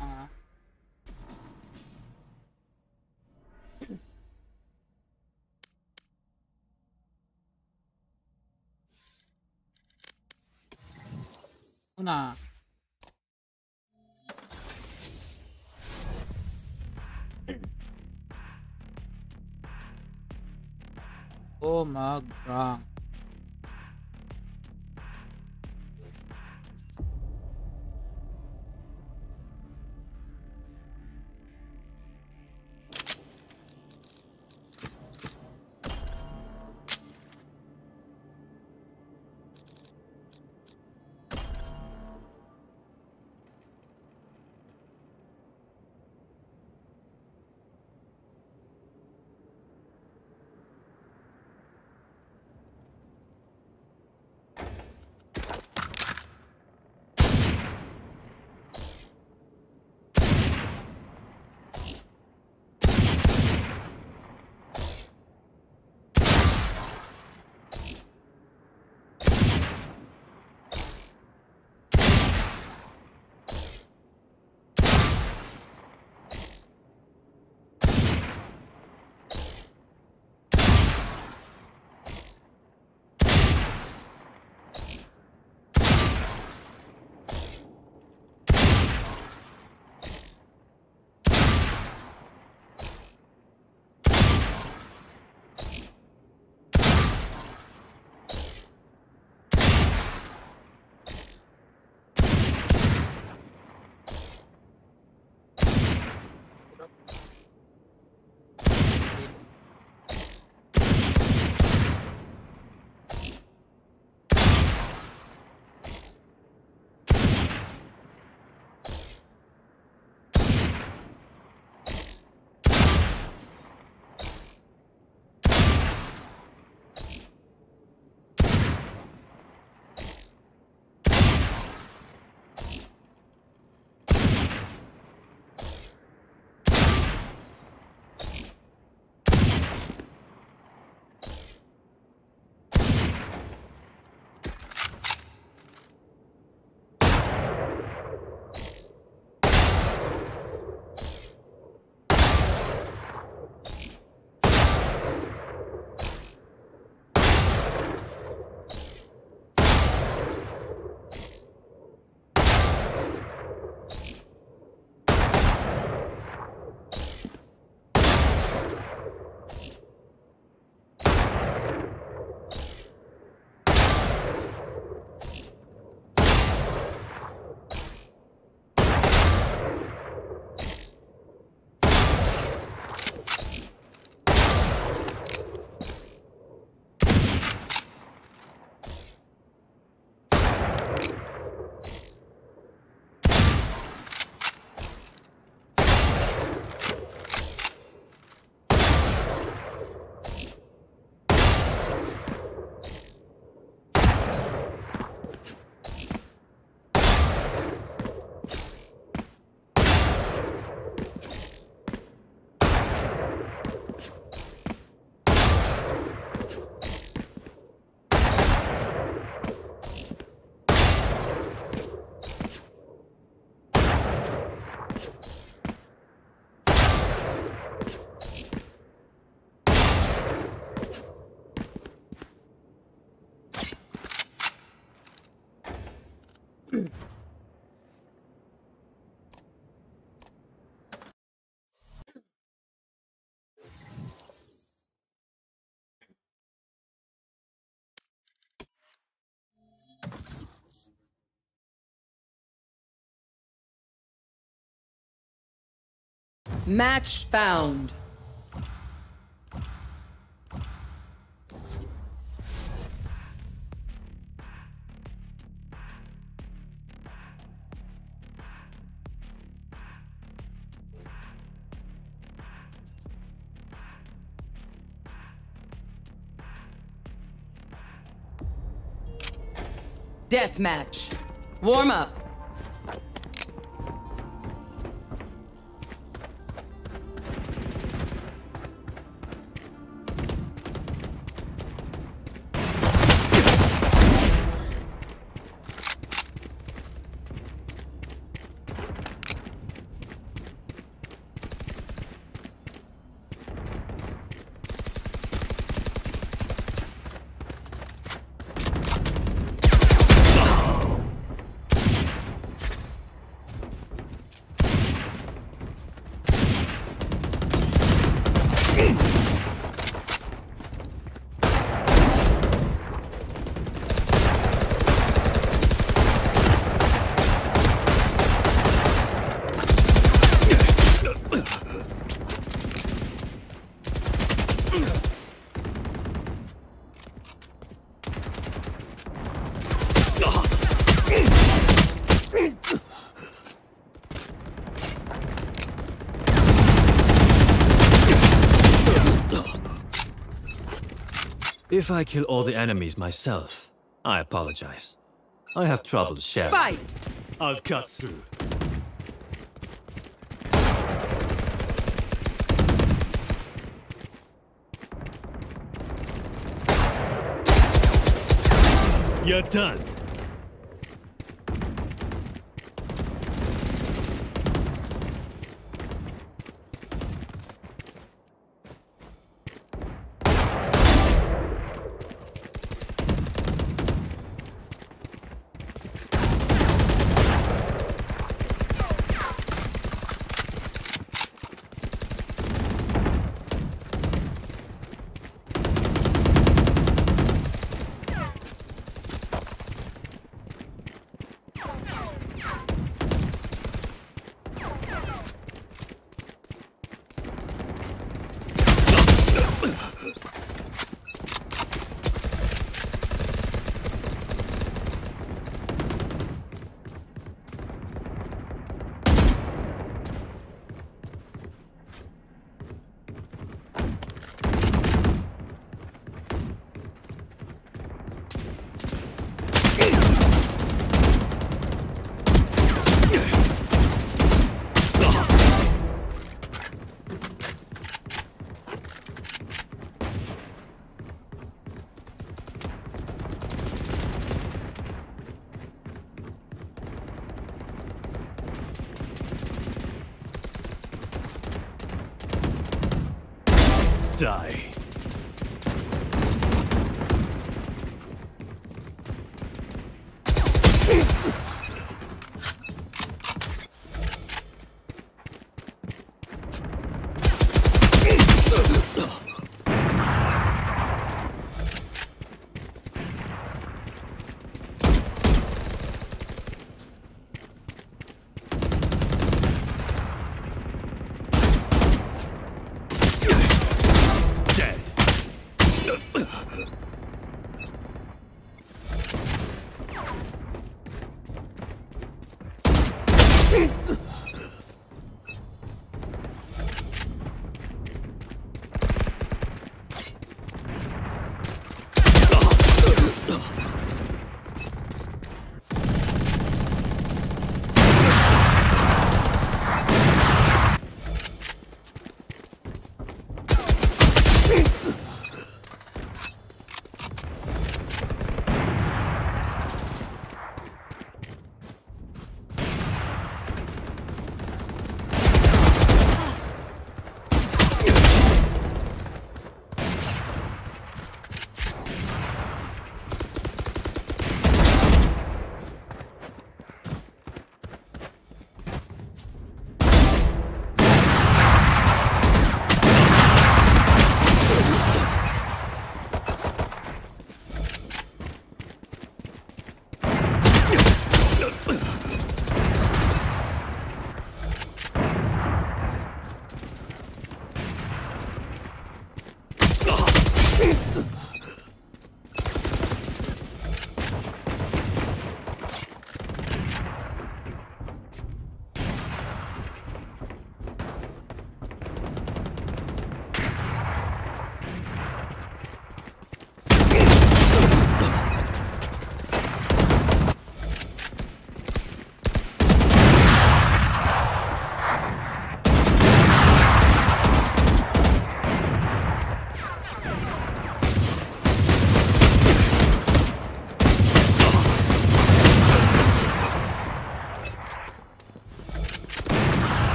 Ah. Una. Mag-rank. Match found. Death match. Warm up. If I kill all the enemies myself, I apologize. I have trouble sharing. Fight! Alkatsu. You're done.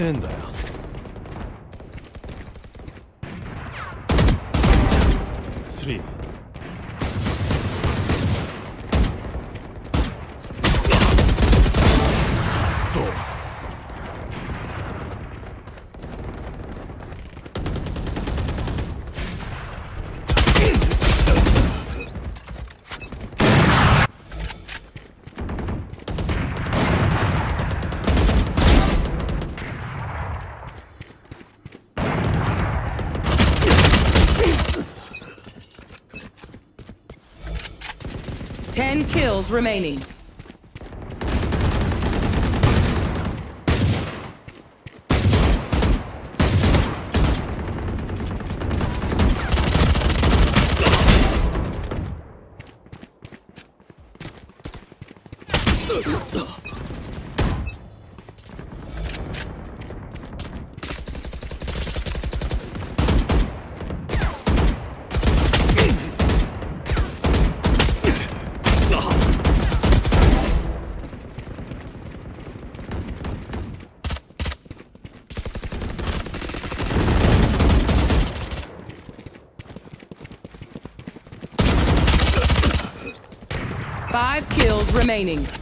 せえんだ Remaining. Remaining.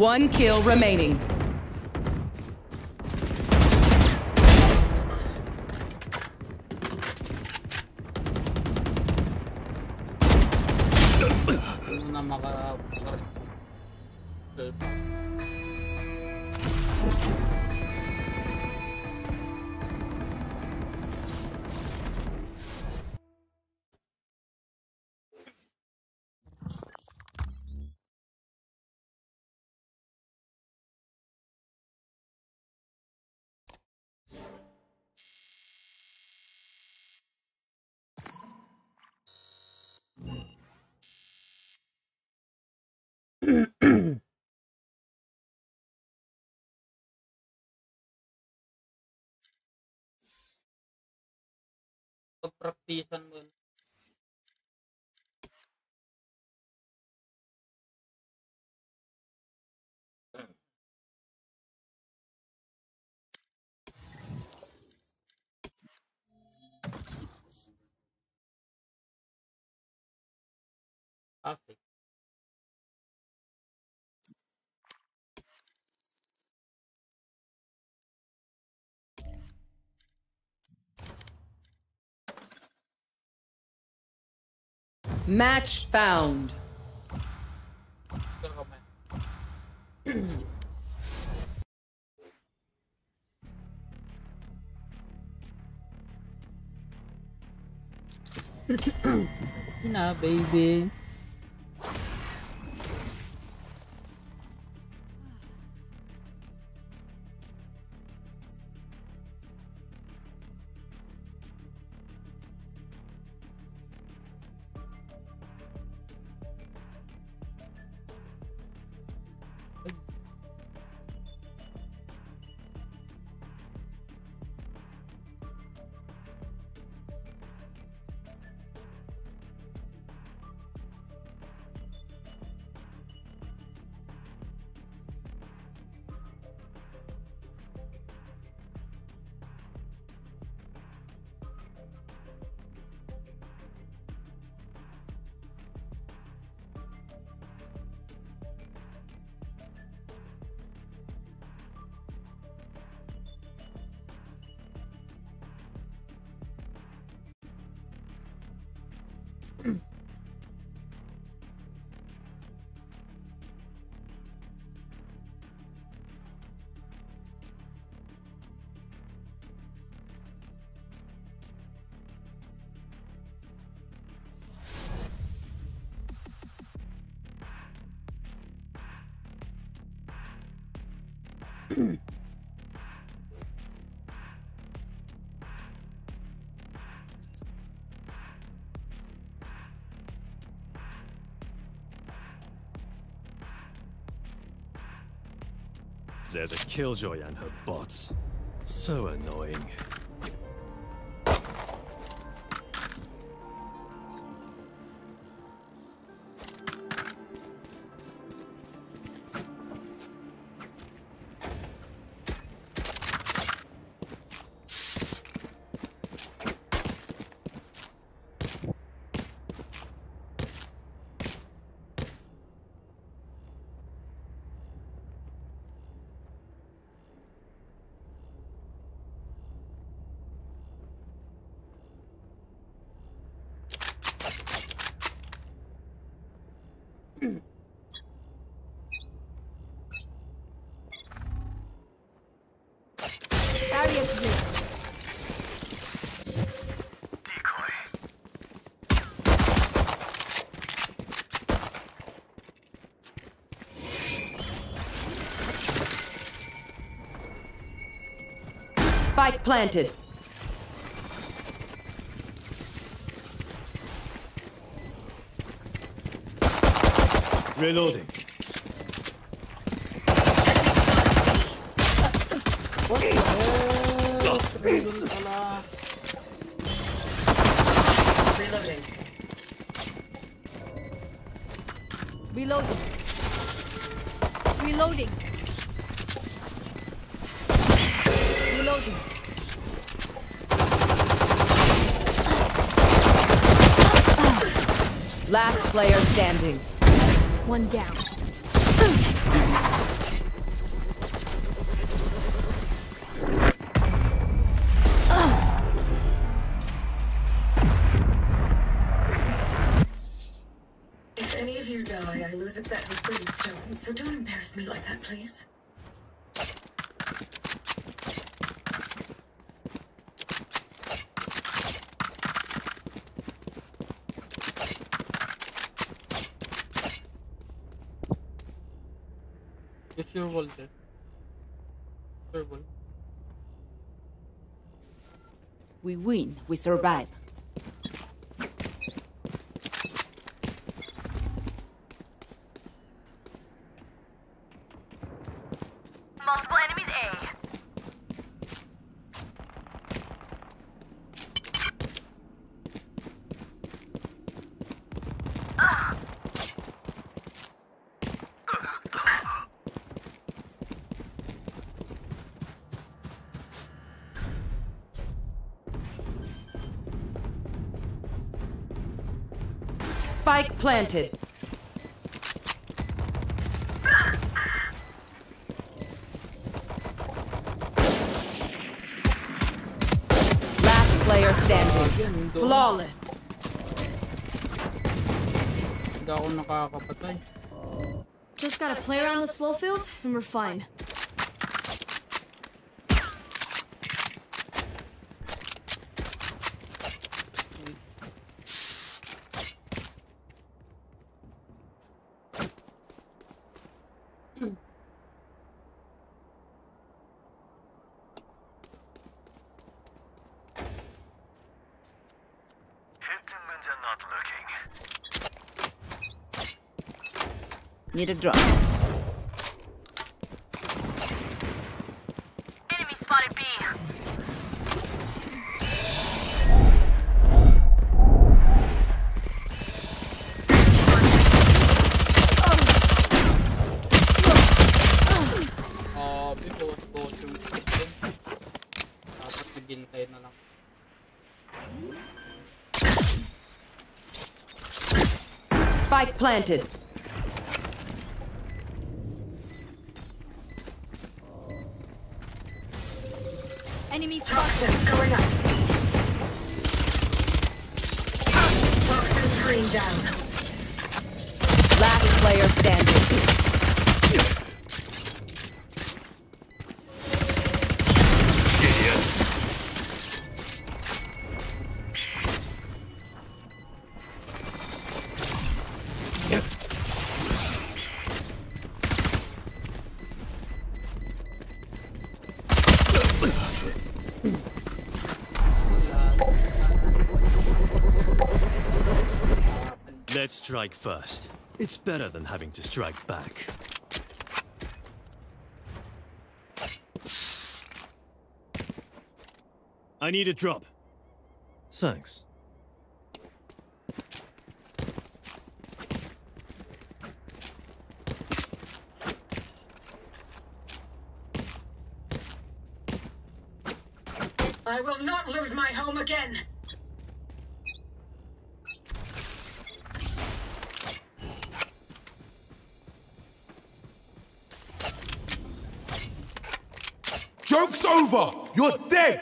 One kill remaining. Hindi mo na maka... maka- Pag-practicean mo. Okay. Match found. Ikaw ka man. na, baby. There's a killjoy and her bots. So annoying. Spike planted. Reloading. Pala. Reloading. Reloading. Reloading. Last player standing. One down. If any of you die, I lose a bet with Brimstone, so don't embarrass me like that, please. Wall. We win, we survive. And we're fine. Need a drop. Planted. First. It's better than having to strike back. I need a drop. Thanks. I will not lose my home again. Joke's over! You're dead!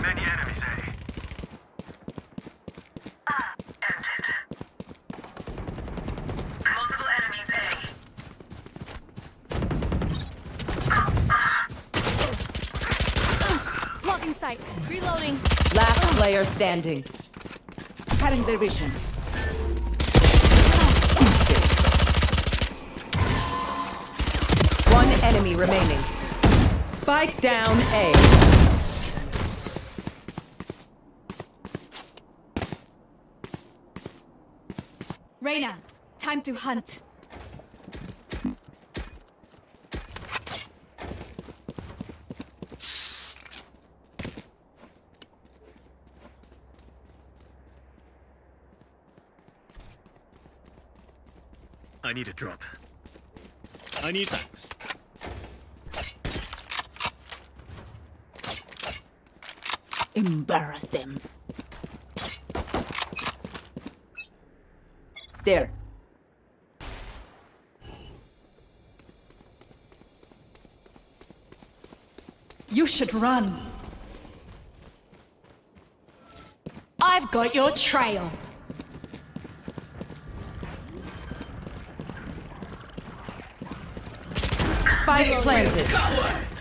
Many enemies, eh? Multiple enemies, A. Blocking sight. Reloading. Last player standing. Cutting their vision. One enemy remaining. Spike down A. Reyna, time to hunt. I need a drop. I need thanks. Embarrass them. There. You should run. I've got your trail. Spike planted.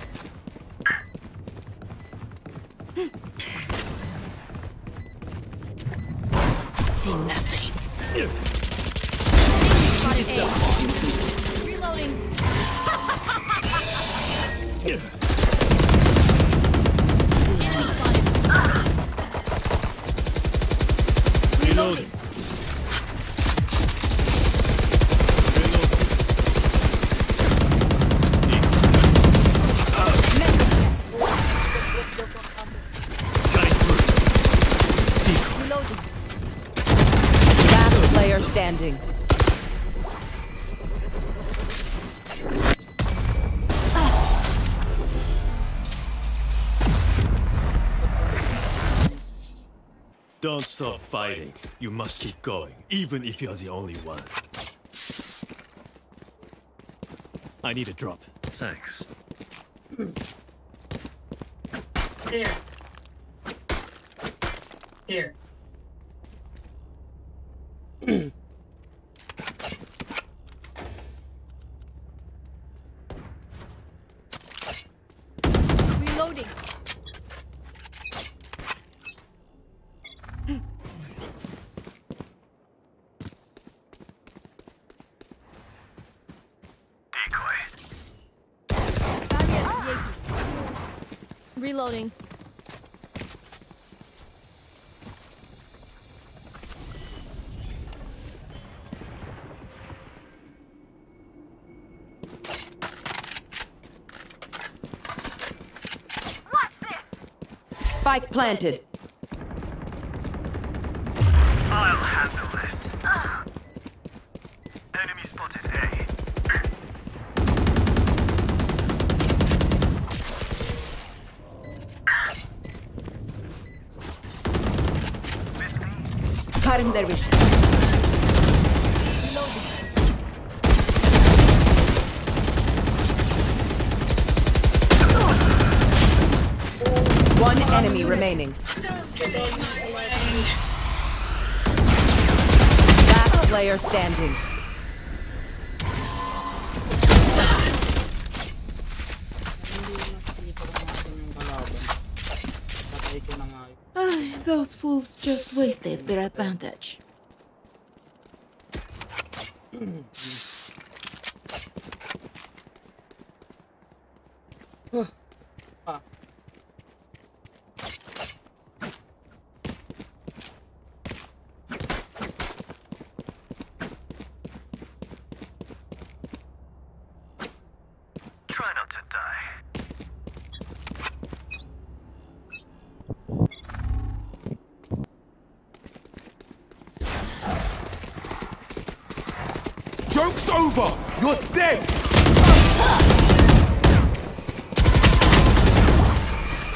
You must keep going, even if you're the only one. I need a drop. Thanks. Here. Here. Reloading. Decoy. Barrier created. Reloading. Watch this! Spike planted. Yun. Ay, those fools just wasted their advantage. Joke's over! You're dead!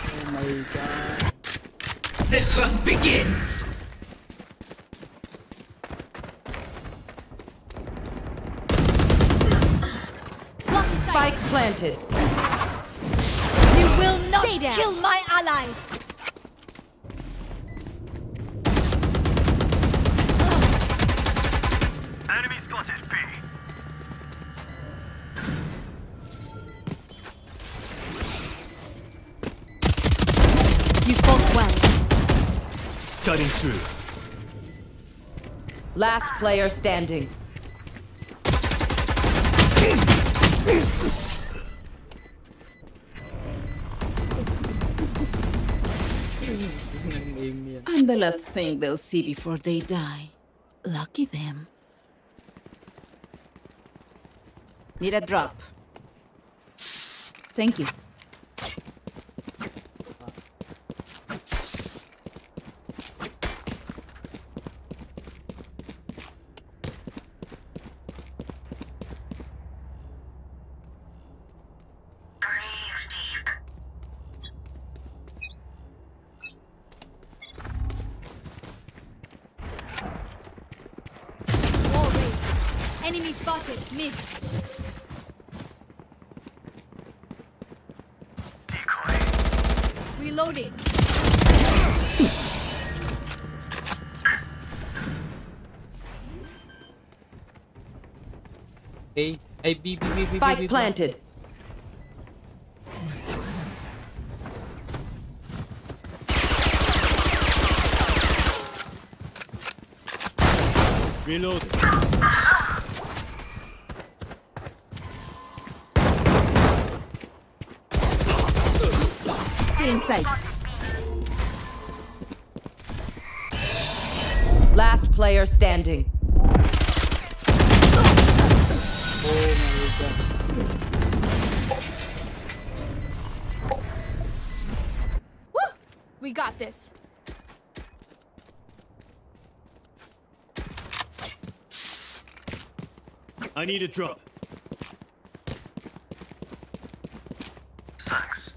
Oh my god. The hunt begins! Spike planted. You will not kill my allies! Cutting through. Last player standing. Nang-aim. I'm the last thing they'll see before they die. Lucky them. Need a drop. Thank you. Spike B, B. planted. Reloading. Stay sight. Last player standing. I need a drop. Thanks.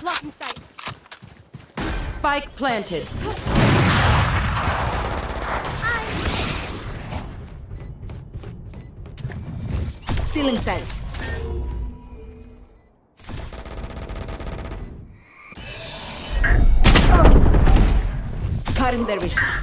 Blocking sight. Spike planted. Still in sight. Cutting their vision.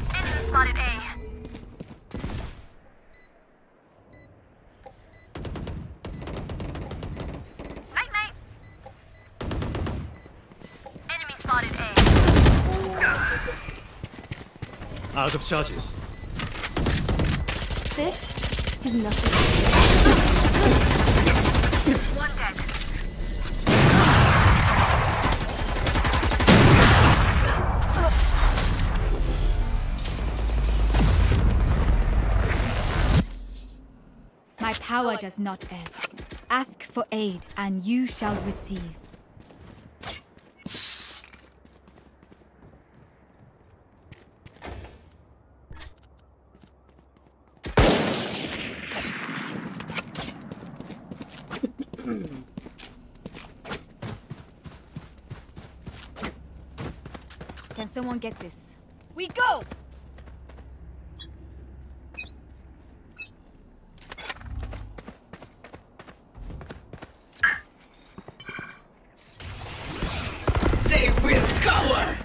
Out of charges. This is nothing. My power does not end. Ask for aid, and you shall receive. Can someone get this? We go! They will cower!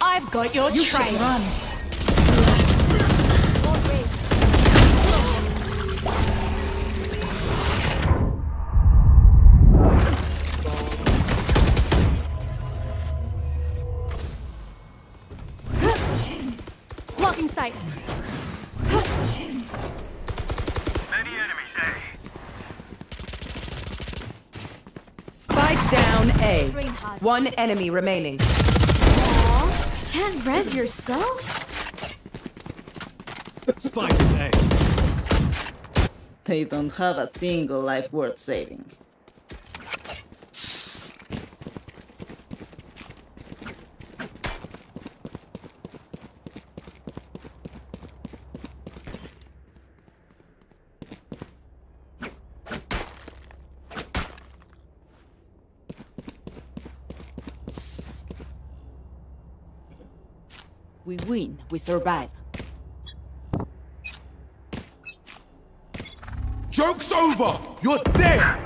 I've got your You should trail. run. One enemy remaining. Can't res yourself? Spike is A. They don't have a single life worth saving. We survive. Joke's over! You're dead!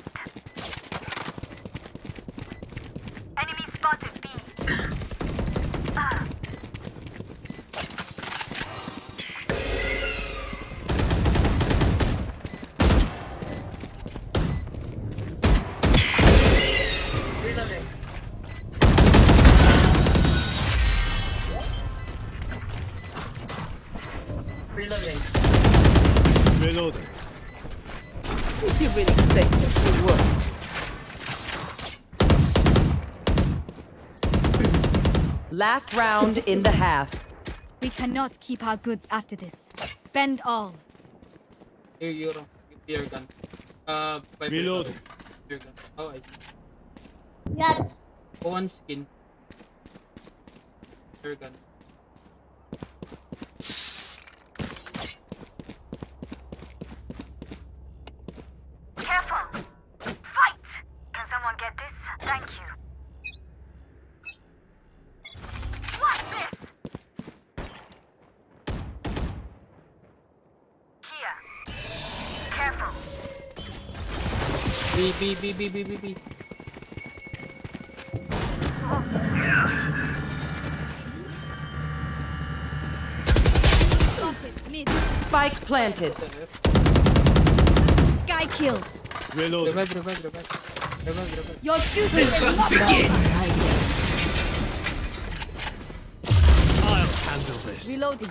Last round in the half. We cannot keep our goods after this. Spend all. Here, Euro. Beer gun. Uh, Viper Reload. gun. Beer gun. Oh, I see. Got Oh, one skin. Beer gun. Careful. Fight. Can someone get this? Thank you. What's this? Here. Careful. B, B, B, B, B, B, B. Spotted. Mid. Spike planted. Sky kill. Reloading. Revive, revive, revive. Revive, revive. Your duty is not I'll handle this. Reloading.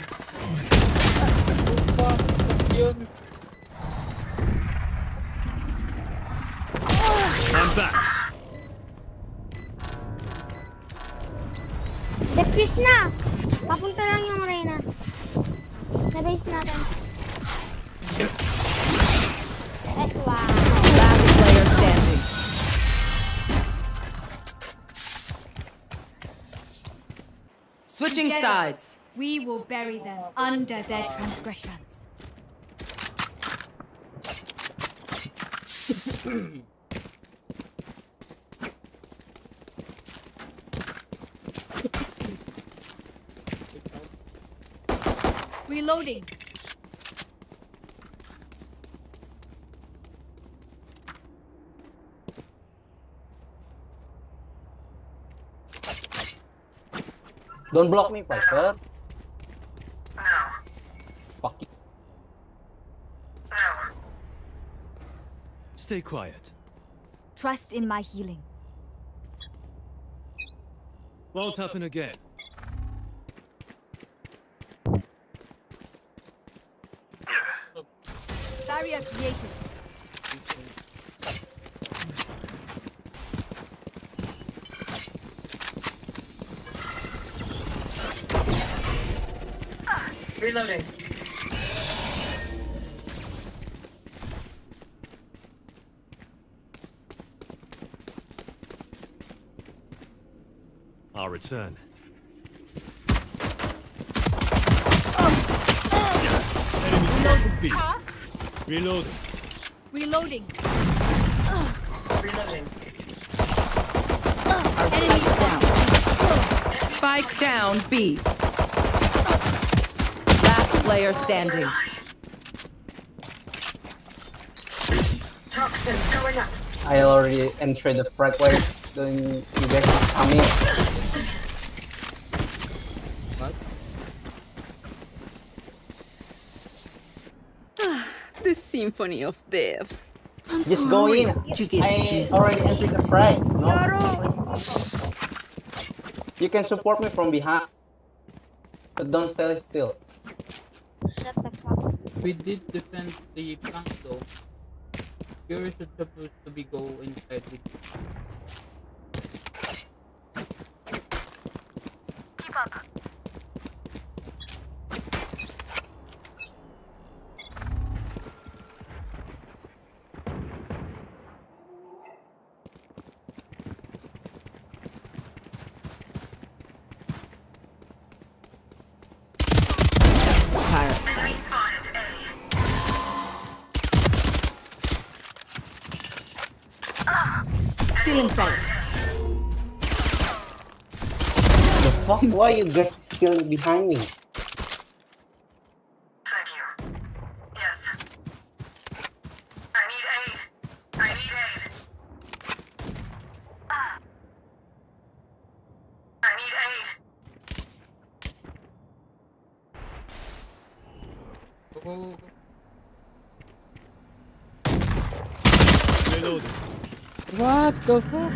Sides. We will bury them under their transgressions. Reloading. Don't block me, Piper. No. Fuck you. No. Stay quiet. Trust in my healing. Won't happen again. Barrier created. Reloading. I'll return. Enemy spotted B. Reloading. Reloading. Reloading. Enemy spotted. Spike down B player standing. Toxins going up. I already entered the frag wave. Then you guys come in. What? Ah, the symphony of death. Just go worry. in. I already entered the frag. No. You can support me from behind, but don't stay still. The. We did defend the plank though. You're supposed to be go inside with Keep Why you guys still behind me? Thank you. Yes. I need aid. I need aid. Ah. I need aid. Reloading. What the fuck?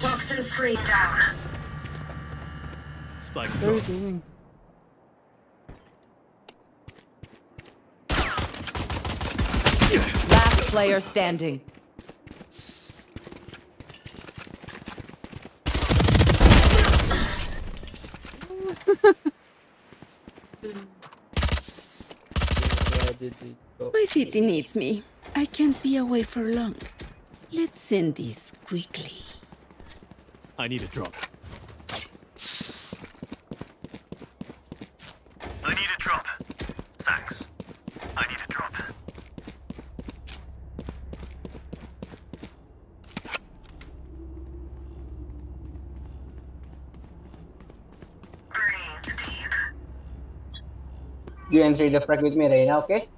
Toxin screen down. Spike What are you doing? Last player standing. Where did it go? My city needs me. I can't be away for long. Let's end this quickly. I need a drop. You enter the frag with me, Reina, okay?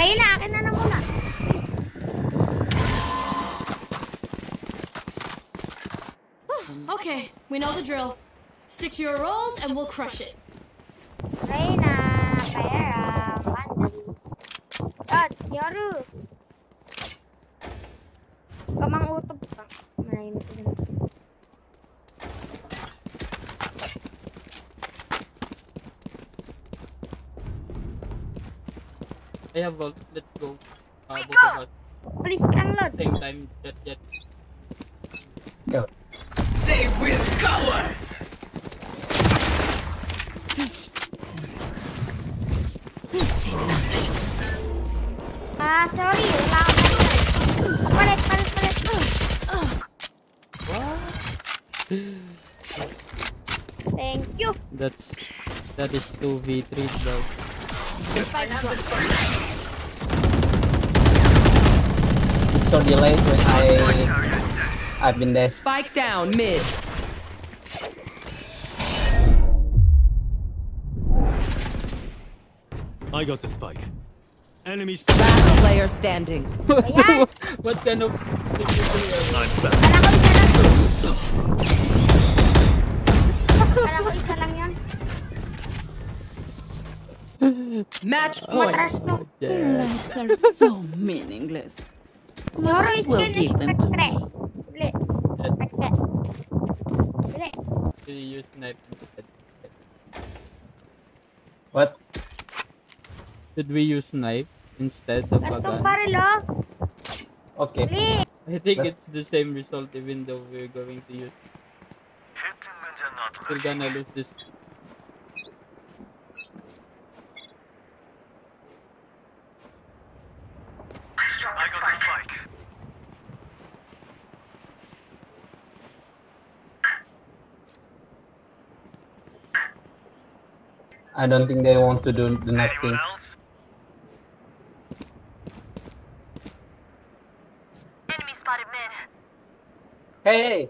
Reyna, akin na na muna. Okay, we know the drill. Stick to your roles and we'll crush it. Reyna, pera, pandang. Touch, Yoru. I have ult. Let's go. Uh, both of us. Please kang load. Same time. Jett, jet. Go. They will go! Ah, sorry. Wala ka pa. Palit, palit, palit. Thank you. That's that is two v three, bro. It's so delayed when I I've been there. Spike down mid. I got the spike. Enemy Last player standing. Ayan. what kind of thing is this? I'm back. Kala ko isa lang. Kala ko isa lang yun. Match Oh, point. Matras no. Their are so meaningless. Yoru Might is as give them to me. Bili. Expectre. Bili. Do you use knife instead? What? Should we use knife instead of a gun? oh. Okay. I think That's- it's the same result even though we're going to use. We're gonna lose this. I got the spike. I don't think they want to do the next thing. else? Enemy spotted mid. Hey, hey!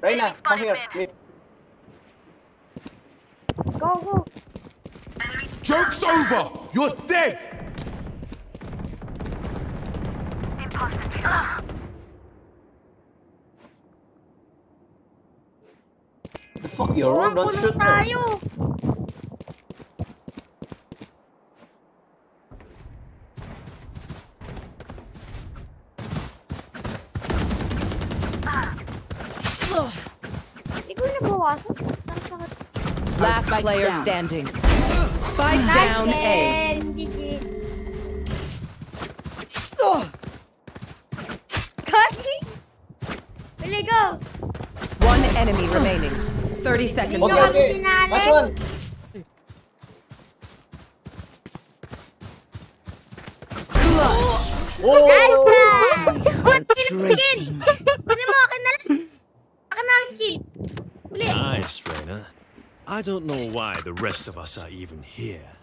Reyna, come here. Mid. Go, go! Joke's over! You're dead! The fuck, you're wrong. Don't shoot her. tayo! Hindi ko yung nabawasan. Saan sakit? Last Spike's player down. standing. Spike down A. GG. Kaki! Bili, go! One enemy remaining. 30 seconds Okay, okay. Last one. Oh! Concentrating. Kunin mo, akin na lang. Akin na ang skill. Bili. Nice, Trainer. I don't know why the rest of us are even here.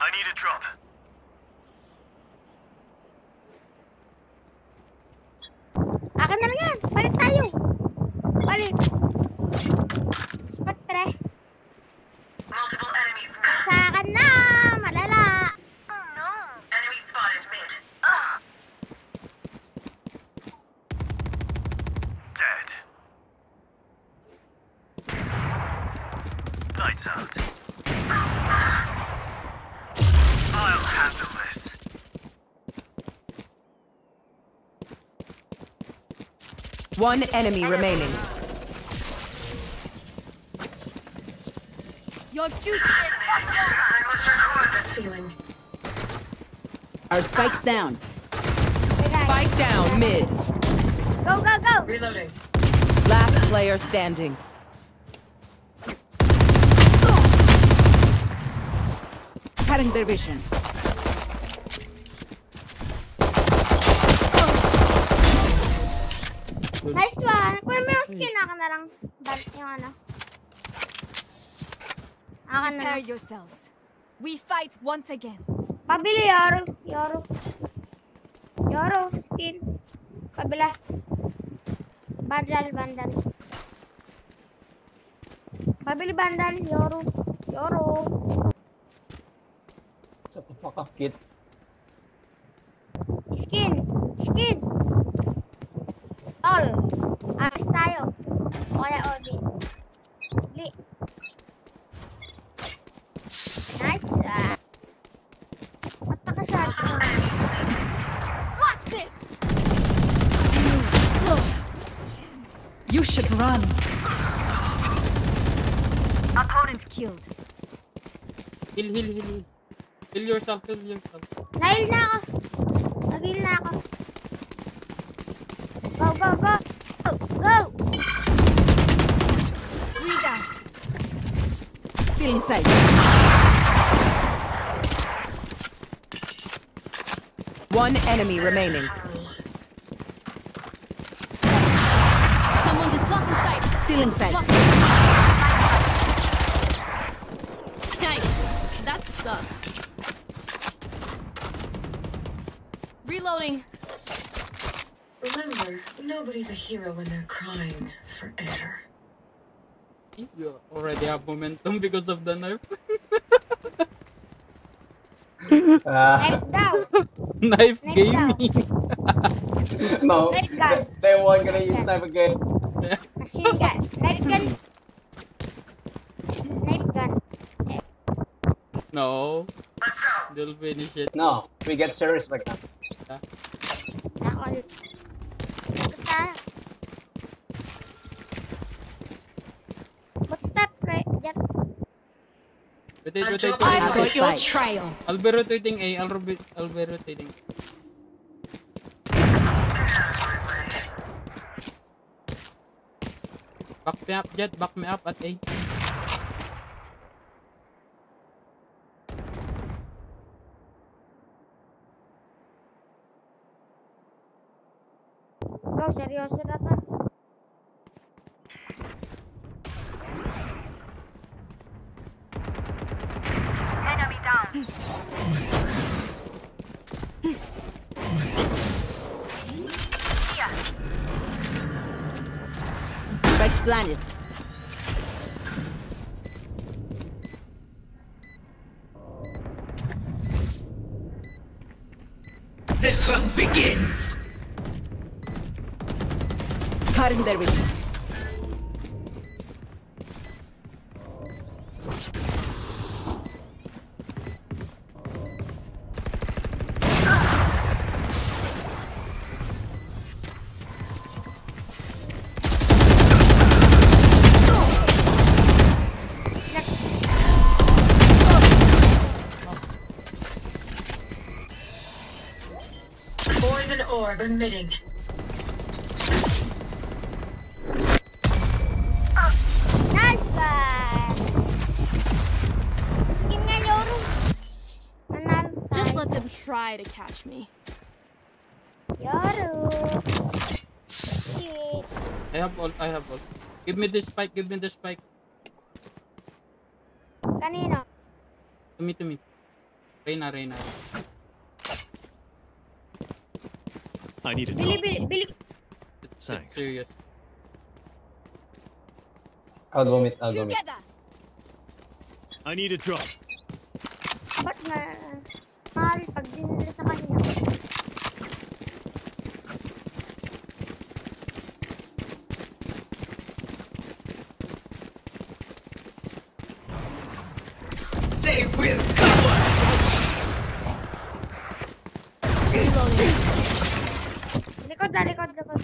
I need a drop. Akin na lang yan. Palit tayo. Palit. Spectre. Multiple enemies Sa akin na. Malala. Oh no. Enemy spotted mid. Ugh. Dead. Lights out. I'll handle this. One enemy remaining. Your duty I must record this feeling. Our spike's down. Spike down mid. Go, go, go. Reloading. Last player standing. Cutting their vision. Skin. Akin na lang. Balik yung ano. Akin na prepare lang. yourselves. We fight once again. Pabili, Yaro. Yaro. Yaro, skin. Kabila. Bandal, bandal. Pabili bandal, Yoro. Yoro. Shut the fuck up, kid. Skin. Skin. All. Alis tayo. O kaya Odi. Bili. Nice. Ah. Mataka siya. Watch this! You should run. Opponent killed. Heal, heal, heal, heal. Heal yourself, heal yourself. Nail na ako. One enemy remaining. Someone's in blocking sight. Still inside. Nice. That sucks. Reloading. Remember, nobody's a hero when they're crying for air. You already have momentum because of the knife. Ah, Knife down. knife Knife gaming. no, Knife gun. they weren't gonna use knife again. Machine gun. Knife gun. Knife gun. no, Let's they'll finish it. No, we get serious like that. all. Basta. Footstep, right? Jett. Rotate, I've rotate. dropped rotate. I've got your trail. I'll be rotating A. I'll, be, I'll be rotating. Back me up, Jett. Back me up at A. Ikaw, seryoso na to. Enemy down. Spike planted. The hunt begins. Cutting their vision. Poison orb emitting. Nice one! Skin nga, Yoru. Nanalo Just let them try to catch me. Yoru. I have all. I have all. Give me this spike. Give me this spike. Kanino? To me, to me. Reyna, Reyna. I need a Bili, drop. bili, bili. Thanks. Serious. I'll go mid, I'll go mid. Together. I need a drop. Ba't na... Mahal pag dinala sa kanya. They will cover. Likod na, likod, likod.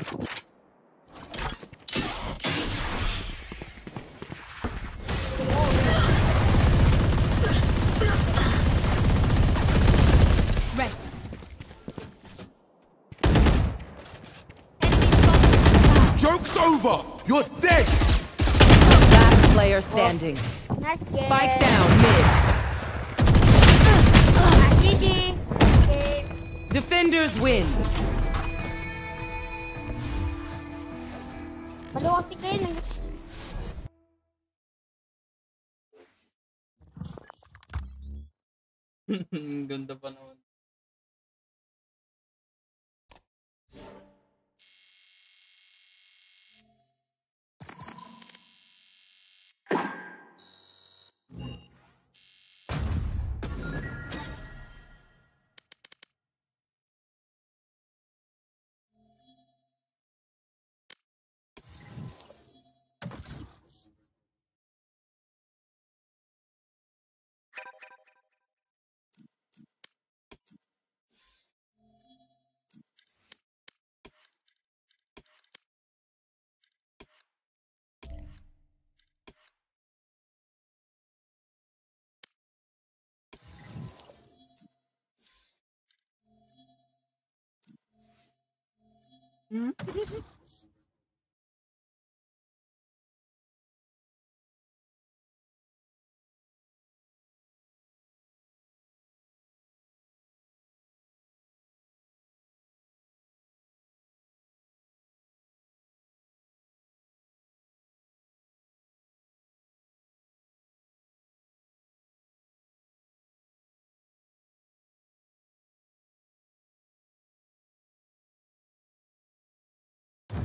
Rest. Joke's over! You're dead! Last player standing. Nice game. Mm-hmm.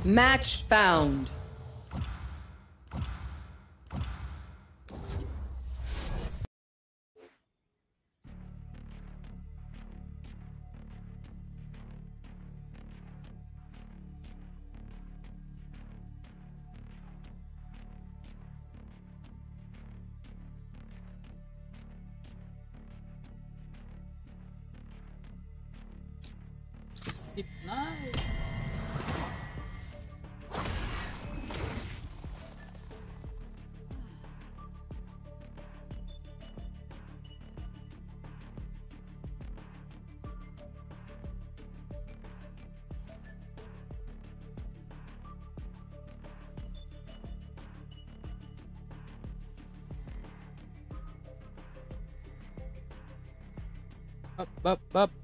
Match found. Up, up, up.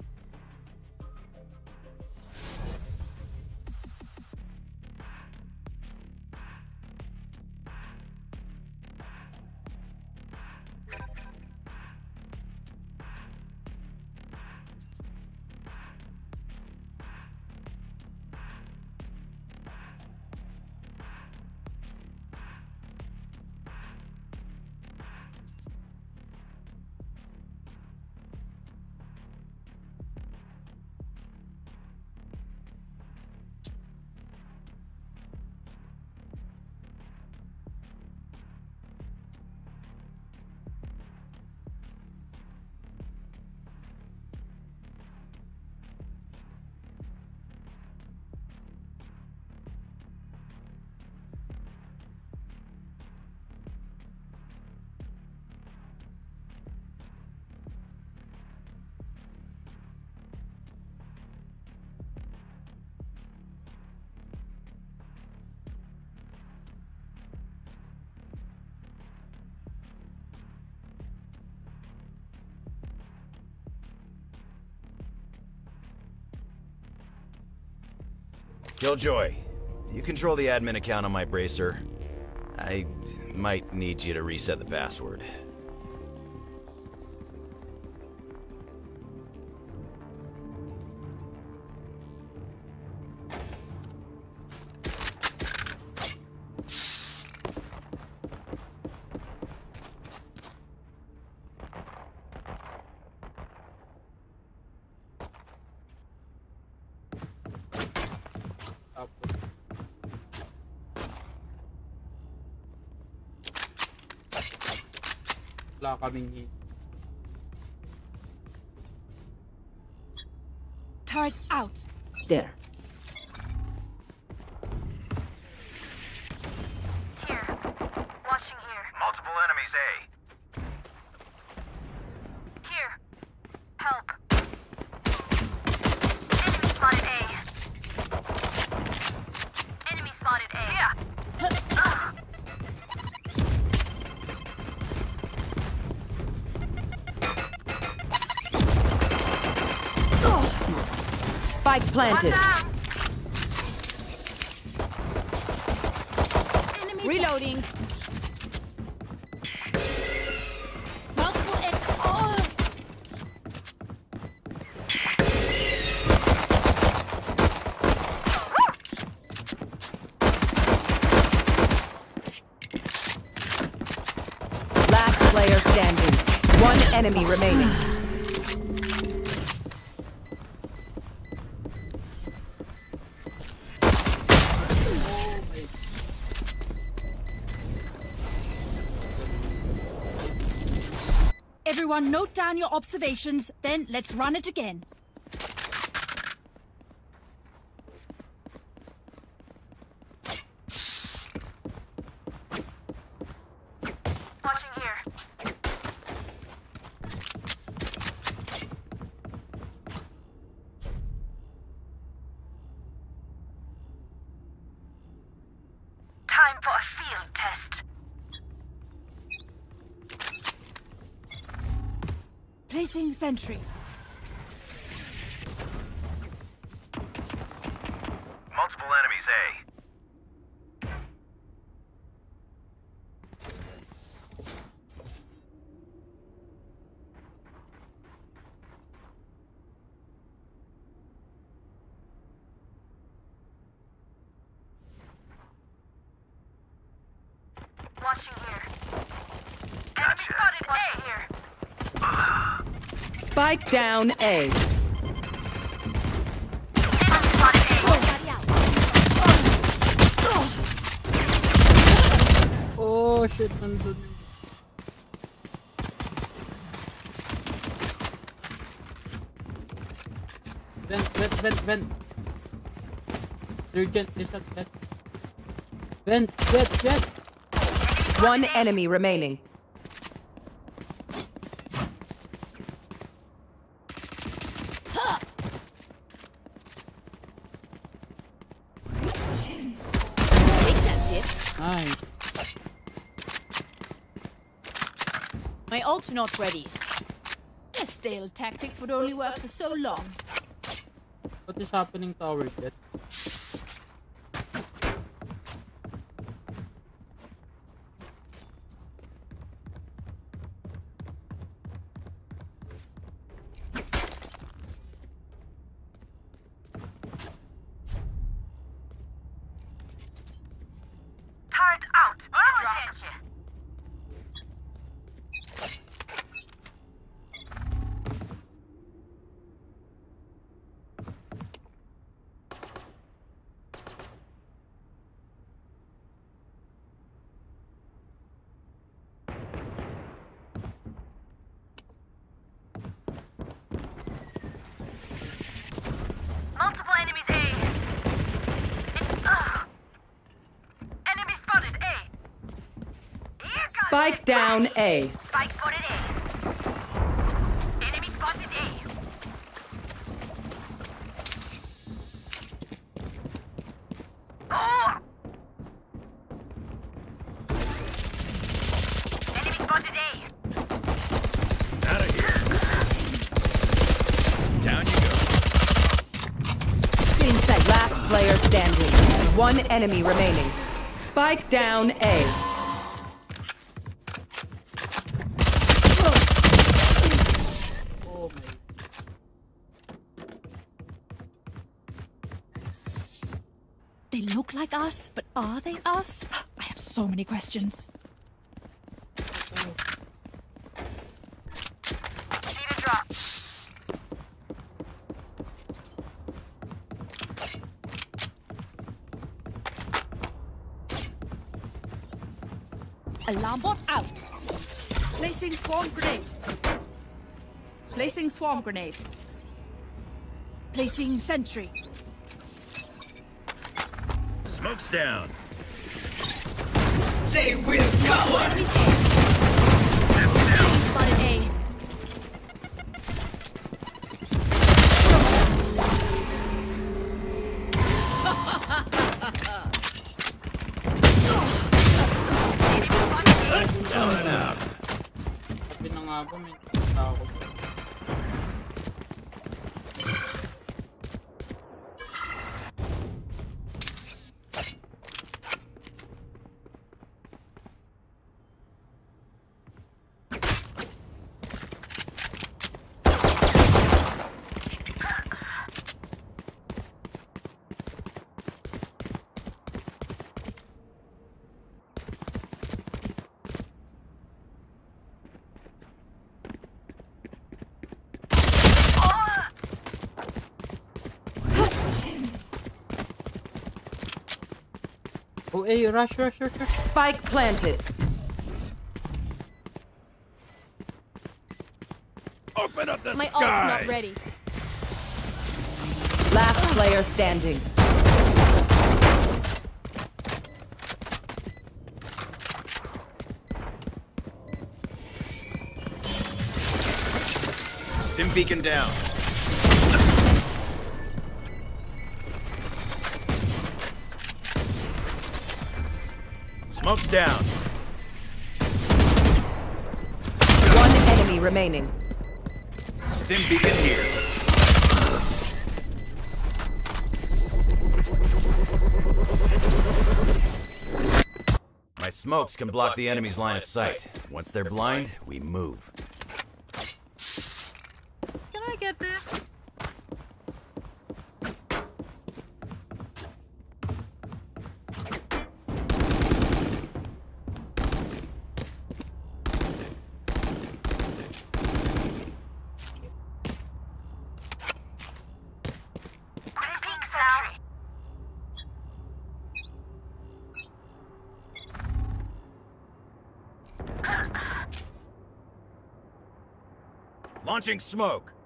Killjoy, do you control the admin account on my bracer? I might need you to reset the password. Wala kaming. Turret out. There. Here. Watching here. Multiple enemies, A. Spike planted. Reloading. Last player standing. One enemy remaining. Down your observations, then let's run it again. Watching here. Time for a field test. Placing sentry. Multiple enemies, A. Watching here. Enemy spotted A here. Spike down A. Oh shit. Vent, vent, vent, vent. Urgent, is that vent? Vent, vent, vent! One enemy remaining. Nice. Not ready. Just stale tactics would only work for so long. What is happening tower jet? Spike down A. Spike spotted A. Enemy spotted A. Oh! Enemy spotted A. Out of here. Down you go. Screen set. Last player standing. One enemy remaining. Spike down A. many questions. Alarm bot out. Placing swarm grenade. Placing swarm grenade. Placing sentry. Smoke's down. Will cover. Oh, hey, rush, rush, rush, rush. Spike planted. Open up the My ult's not ready. Last player standing. Stim beacon down. Down. One enemy remaining. Stim beacon here. My smokes can block the enemy's line of sight. Once they're blind, we move. Can I get there? Placing sentry. Launching smoke.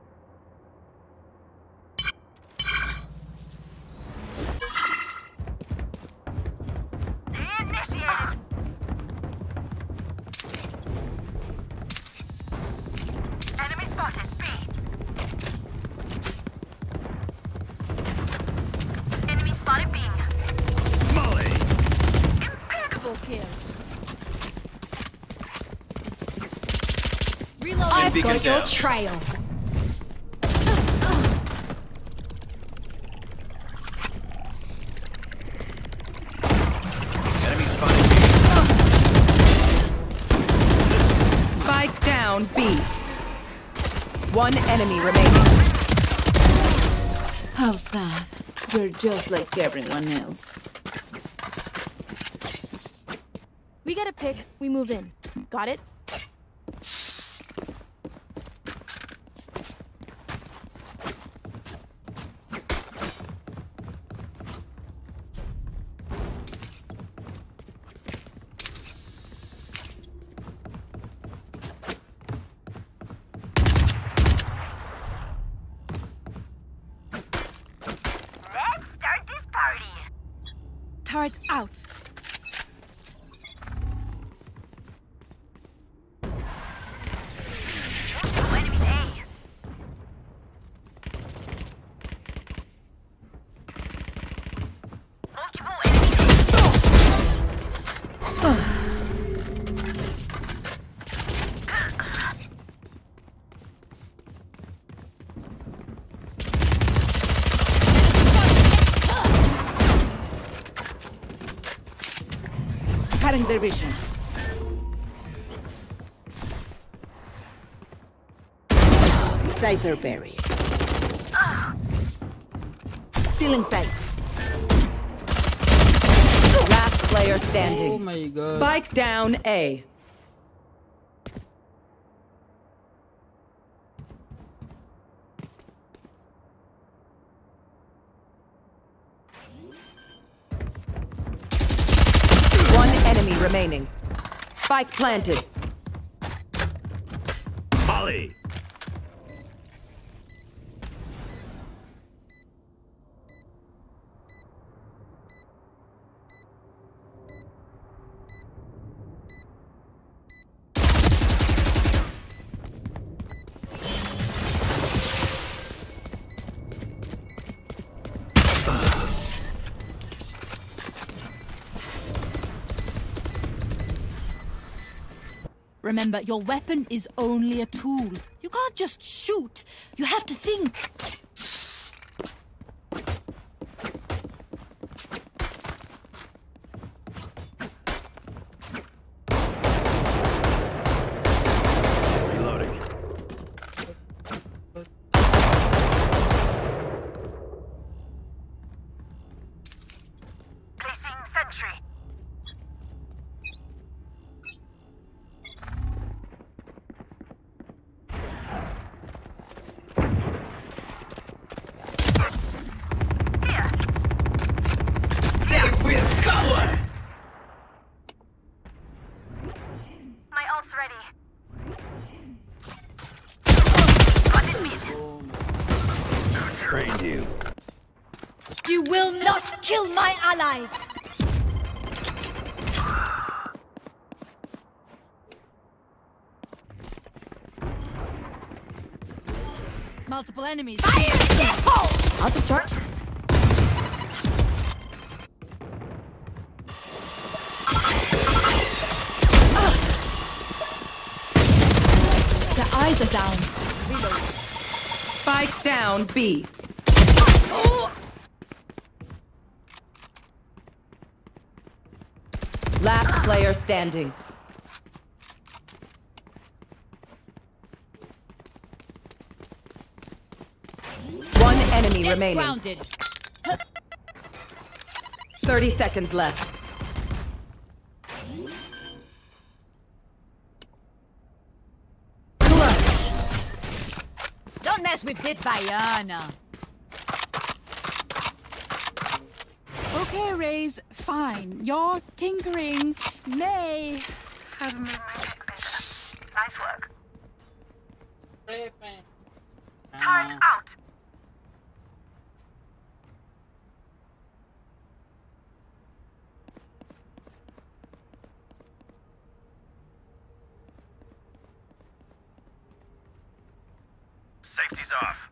betrayal. Enemy spike. Spike down B. One enemy remaining. How sad. You're just like everyone else. We got a pick, we move in. Got it? Their vision. Cypher barrier. Still in sight. Last player standing. Oh my god. Spike down A. One enemy remaining. Spike planted. Remember, your weapon is only a tool. You can't just shoot. You have to think. Multiple enemies. fire Out of charge. Their eyes are down. Spike down B. Last player standing. One enemy remaining. Grounded. 30 seconds left. Don't mess with this Bayana. Okay, Raze, fine. Your tinkering may have a mistake. Nice work. Turret uh-huh. out. Safety's off.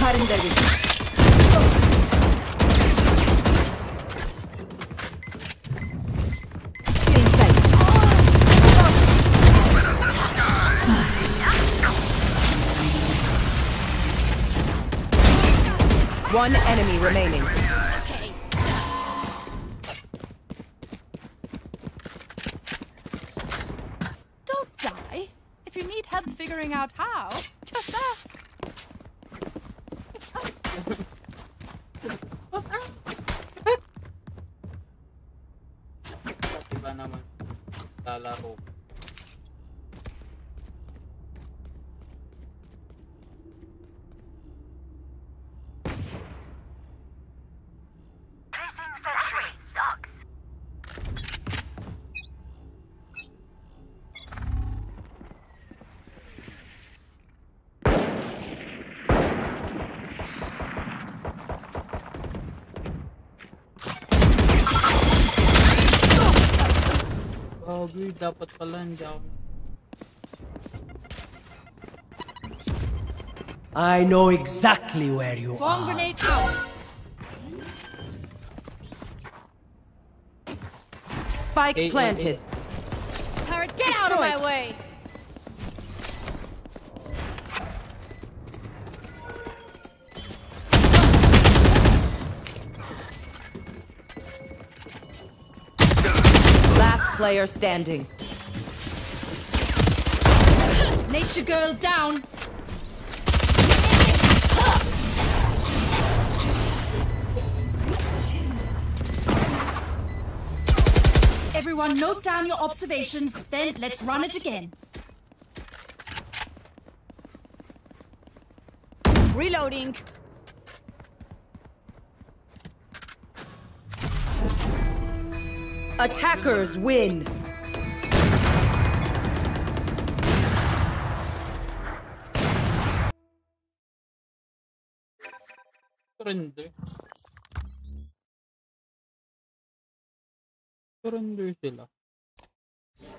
Cutting their dapat pala hindi ako. I know exactly where you Swarm are. grenade out. Spike Eight, eight, planted. Turret Get out of my way! Player standing. Nature girl down. Everyone note down your observations, then let's run it again. Reloading. Attackers win. Surrender. Surrender sila.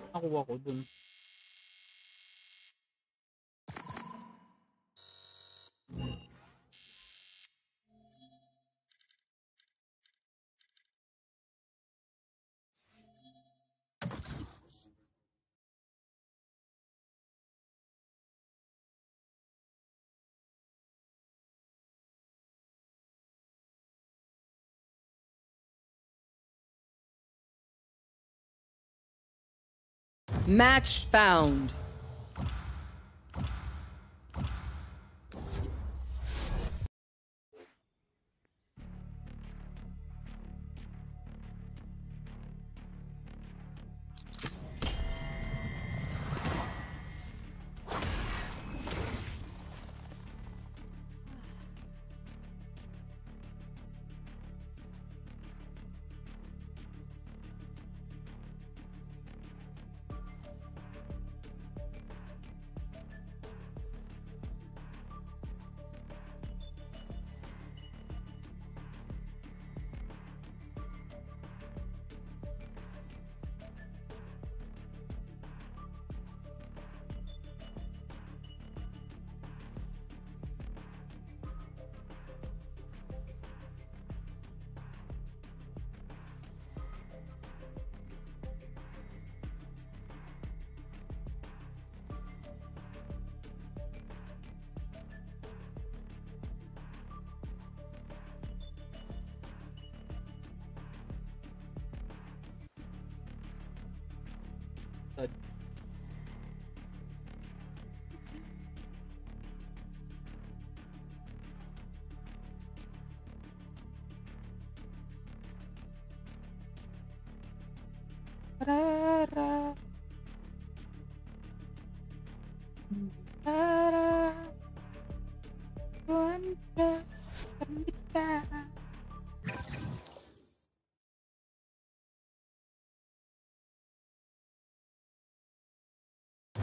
Nakuha ko dun. Match found.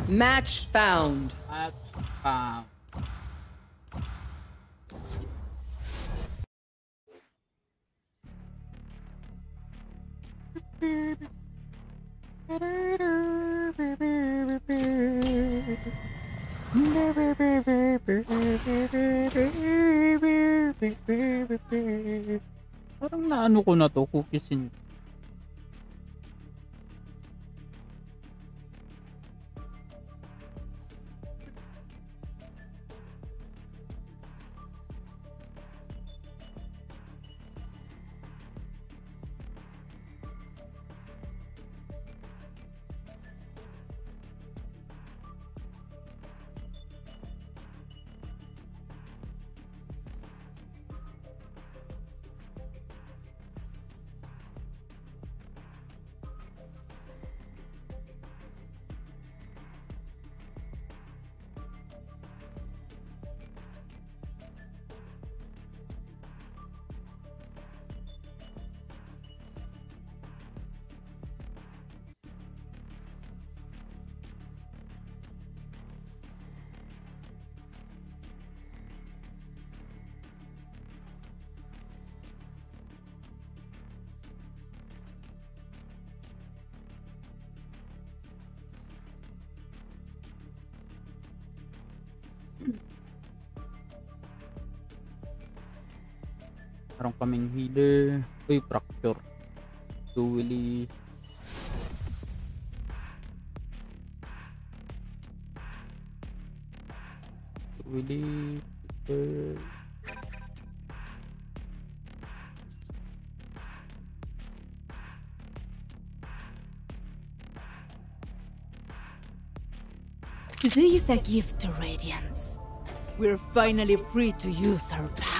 Match found. At um, ko to, kaming healer. Uy, fracture. Dually. Dually. Uh, Today is a gift to Radiance. We're finally free to use our power.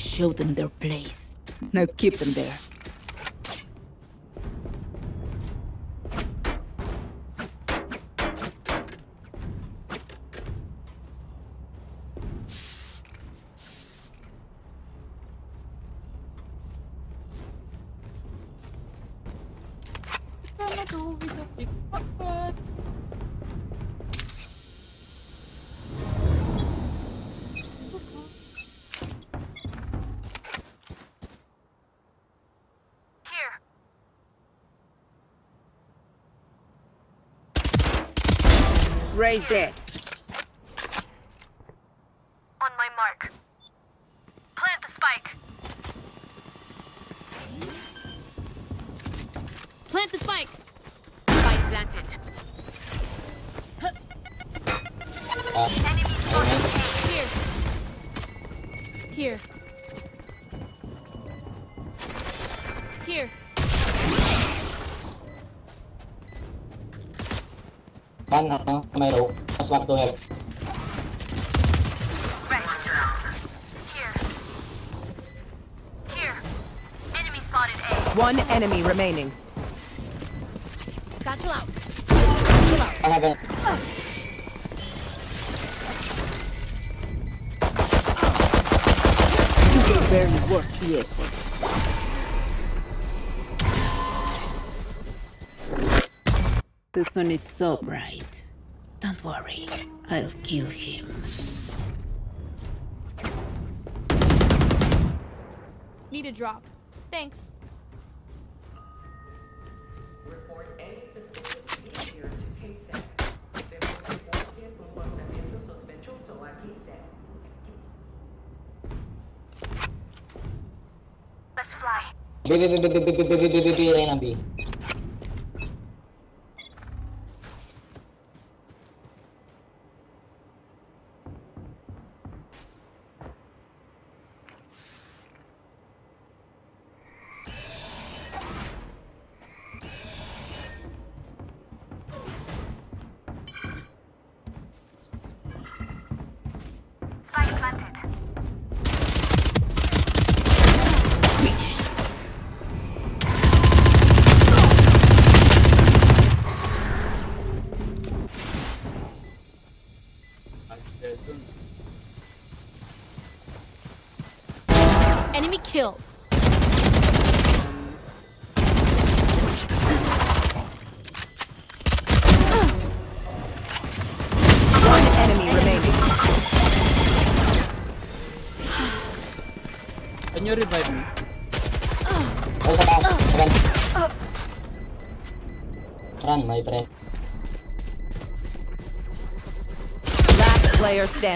We them their place. Now keep them there. slap the head. One enemy remaining. Satchel out. Satchel out. I have it. You can barely work the. This one is so bright. Don't worry, I'll kill him. Need a drop. Thanks. Let's fly. B, B, B, B, B, B, B, B, B, B, B, B, B.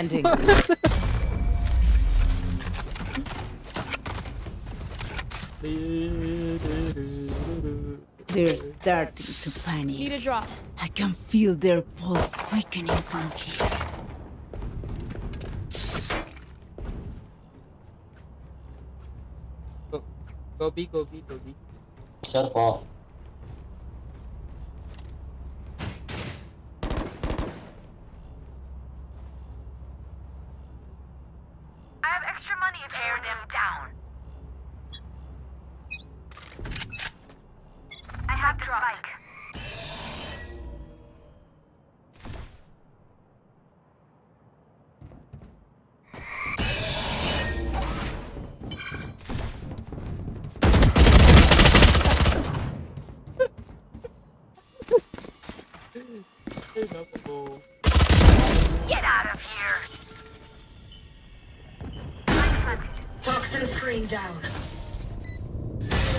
player. They're starting to panic. Need a drop. I can feel their pulse quickening from here. Go, go B, go B, go B. Sure po. Toxin screen down.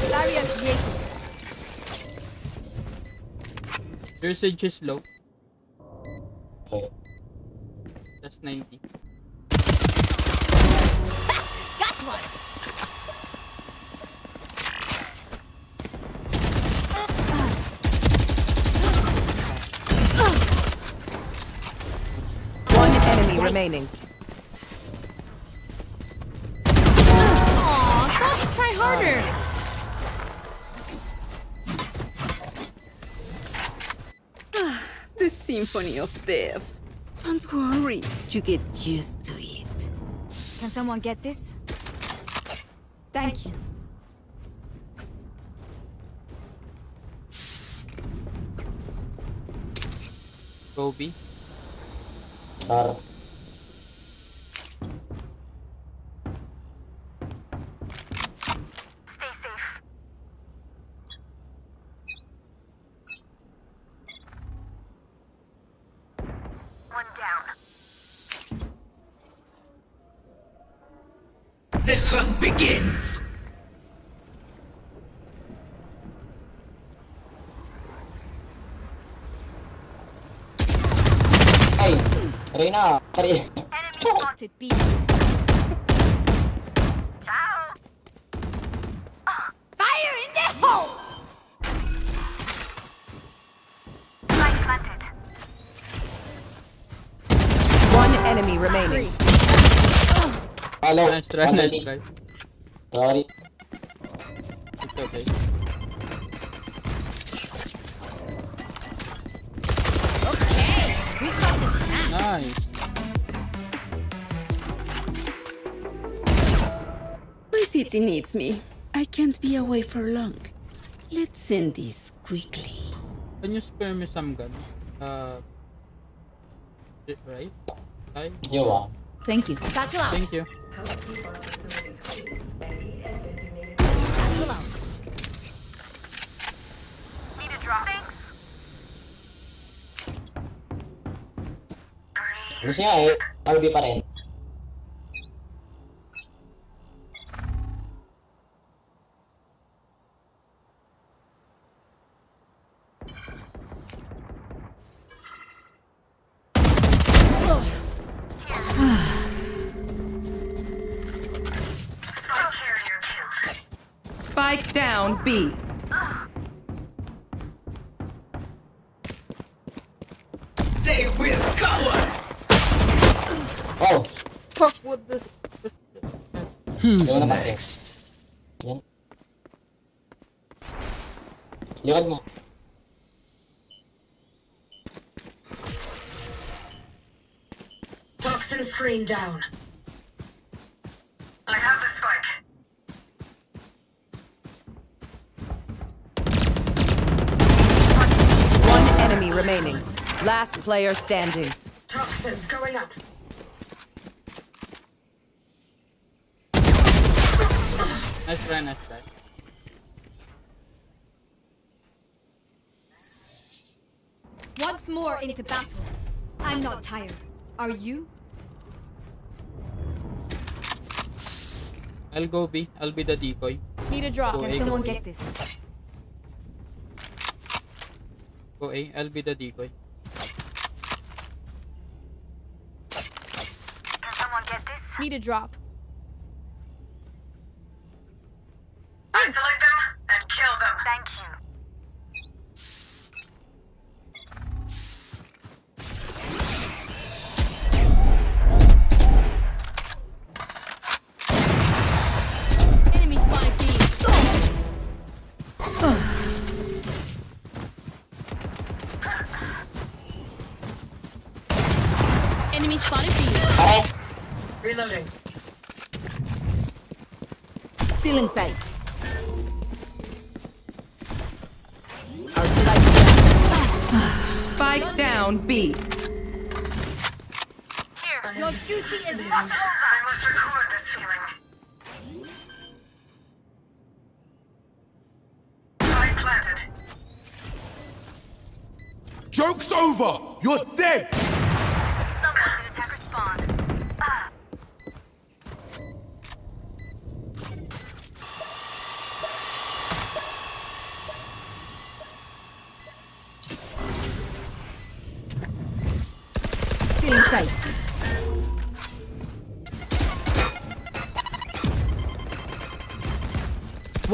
Barrier created. Your Sage is low. Okay. That's 90. Got one. One enemy remaining. Try harder. Ah, the symphony of death. Don't worry, you get used to it. Can someone get this? Thank you. Go B. Sure. Stay safe. One down. The hunt begins. Hey, Reyna, sorry. Enemy spotted B. Ciao. Fire in the hole. Spike planted. One enemy remaining. Hello. Nice try, nice try. Sorry. It's okay. Okay, we got this. Nice. City needs me. I can't be away for long. Let's send this quickly. Can you spare me some gun? Uh, right? Hi. You are. Thank you. Satchel out. Thank you. Satchel out. Need a drop. Thanks. Gusto niya eh. RB pa rin. Spike down B. They will cower. Oh, Fuck with this. this Who's Wala pa. next? yan. Likod mo. Toxin screen down. I have the spike. One enemy remaining. Last player standing. Toxins going up. nice try, nice try. Once more into battle. I'm not tired. Are you? I'll go B. I'll be the decoy. Need a drop. Can someone get this? Go A. I'll be the decoy. Can someone get this? Need a drop. Isolate Enemy spotted B. Reloading. Still in sight. Spike down B. Here. Your duty is not over. I must record this feeling. Spike planted. Joke's over! You're dead!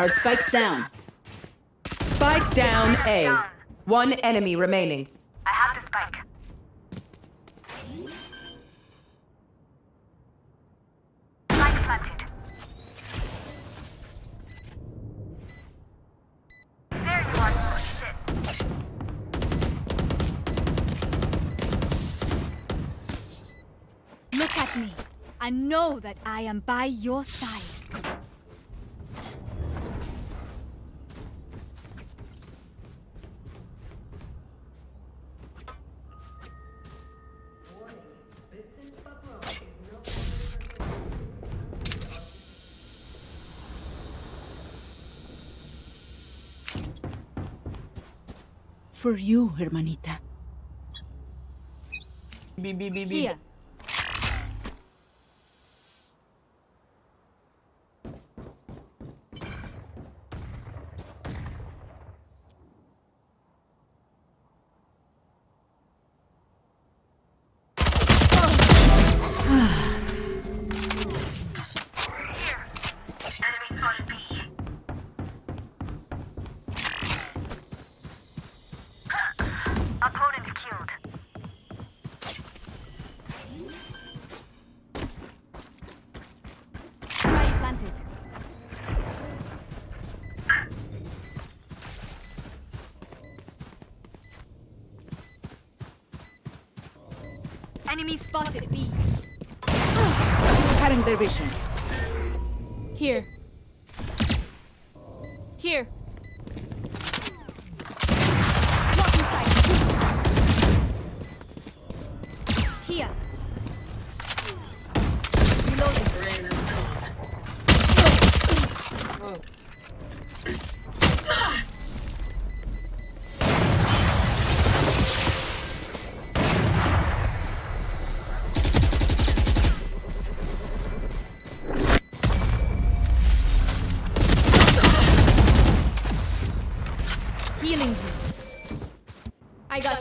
Our spikes down. Spike down A. One enemy remaining. I have the spike. Spike planted. There you are, shit. Look at me. I know that I am by your side. For you, hermanita. B, B, B, B. Here.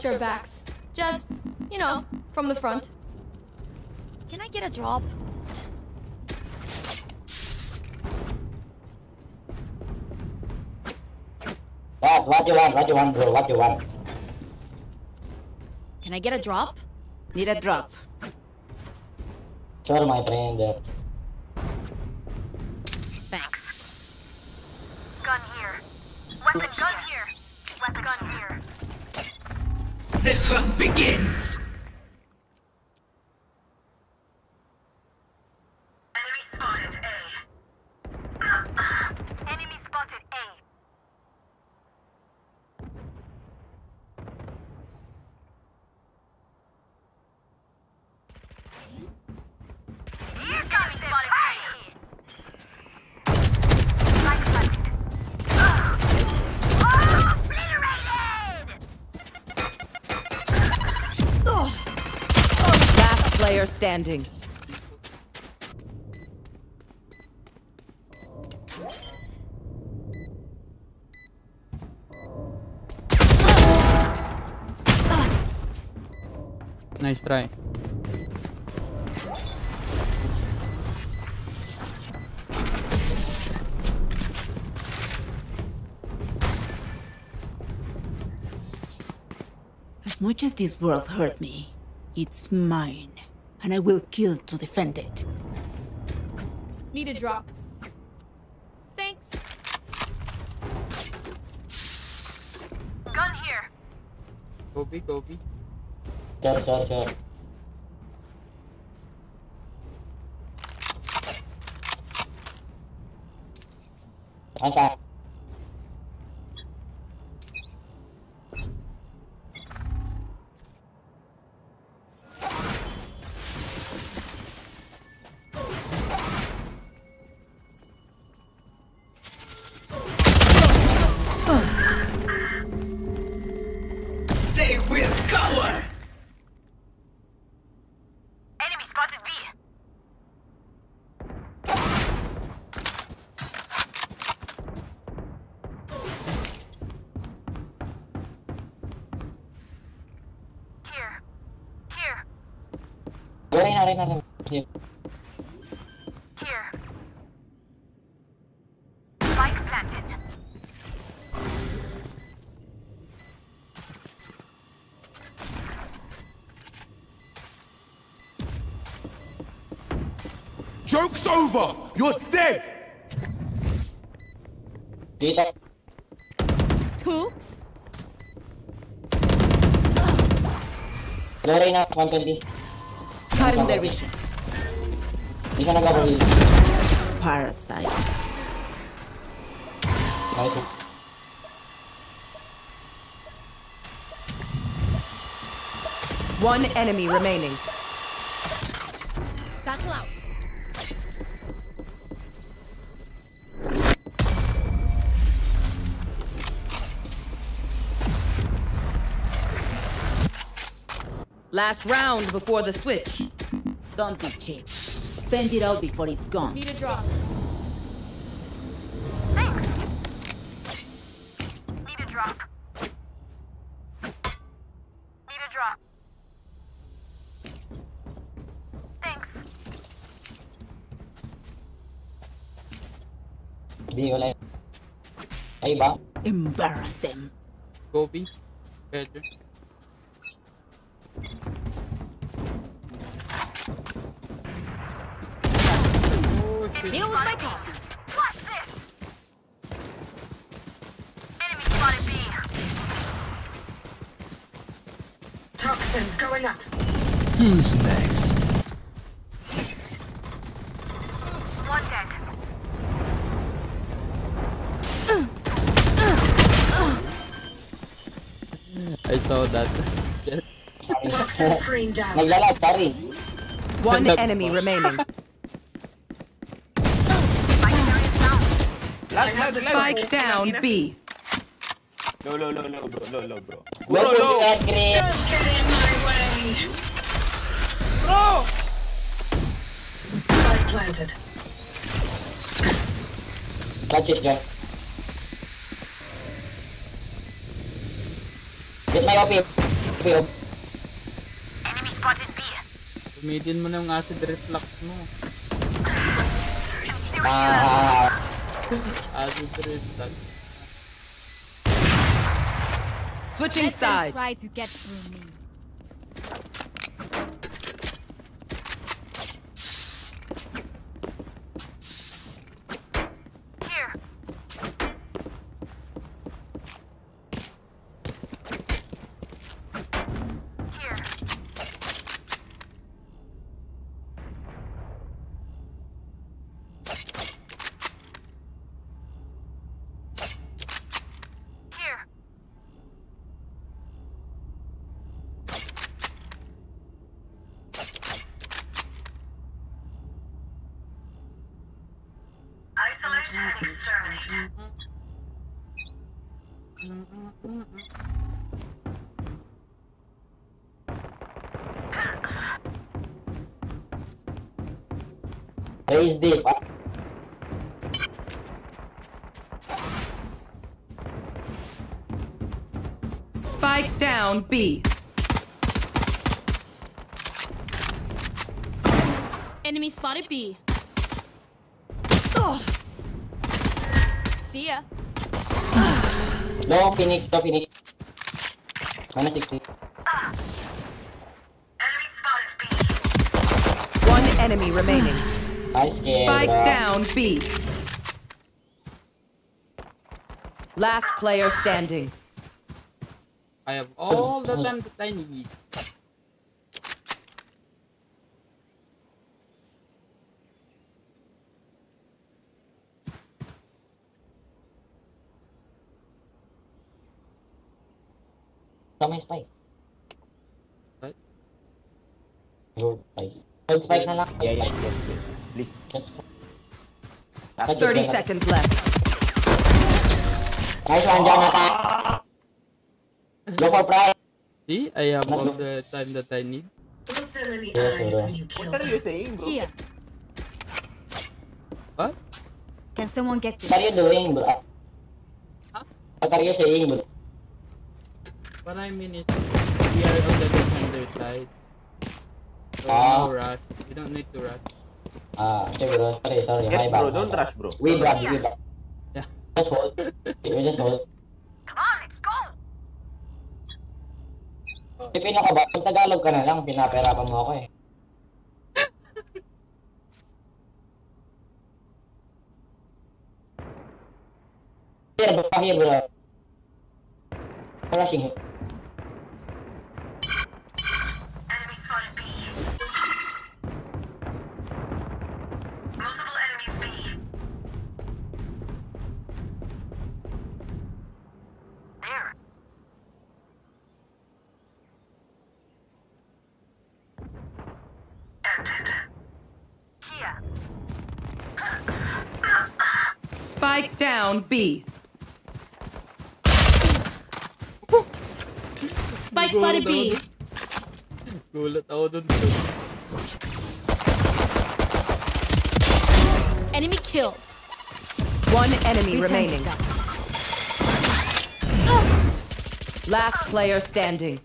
I backs. Just, you know, from the front. Can I get a drop? What? What you want? What you want, bro? What you want? Can I get a drop? Need a drop. Sure, my friend. Begins. Standing. Nice try. As much as this world hurt me, it's mine. And I will kill to defend it. Need a drop. Thanks. Gun here. Kobe, Kobe. Sure, sure, sure. I'm over! You're dead! Dito. Oops. Go, Reyna. 120. Cutting their vision. Di ka nagkabuli. Parasite. Nice. One enemy remaining. Satchel out. Last round before the switch. Don't be cheap. Spend it all before it's gone. Need a drop. Thanks. Need a drop. Need a drop. Thanks. Di, wala. Ay ba? Embarrass them. Kobe. Better. Toxins going up. Who's next? One dead. I saw that. Toxin screen down. Naglalag, sorry. One Nag- enemy remaining. Spike down B. Low, low, low, low, bro. Low, low, bro. Go to the air grip. Don't get in my way. Bro! Spike planted. Watch it, John. may OP. OP, OP. Enemy spotted B. Gamitin mo na yung acid reflux mo. Ah, Acid reflux. Switching Let sides. try to get through me. Low Phoenix, low Phoenix. Mana 60. One enemy remaining. Nice game, Spike bro. down B. Last player standing. I have all the time that I need. Tama yung spike. What? Hold spike. Hold spike na lang. Yeah, yeah, yes, yes. Please. Just... 30 seconds left. Nice one, Jonathan. Go for pride. See, I have all the time that I need. Look them in the Yes, eyes when you kill What are you saying, bro? Here. What? Can someone get this? What are you doing, bro? What are you saying, bro? What I mean is, we are on the defender side. So Ah. no rush. We don't need to rush. Ah, okay, bro. Sorry, sorry. Yes, My bro. bad. Don't rush, bro. We bad, we bad. Yeah. Just hold. We just hold. Come on, let's go. Pipino ka ba? Pag Tagalog ka na lang, pinaperapan mo ako eh. Here, bro. Here, bro. Rushing him. Down B. Spike spotted B. Gulat ako dun. Enemy killed. One enemy Return remaining. Last player standing.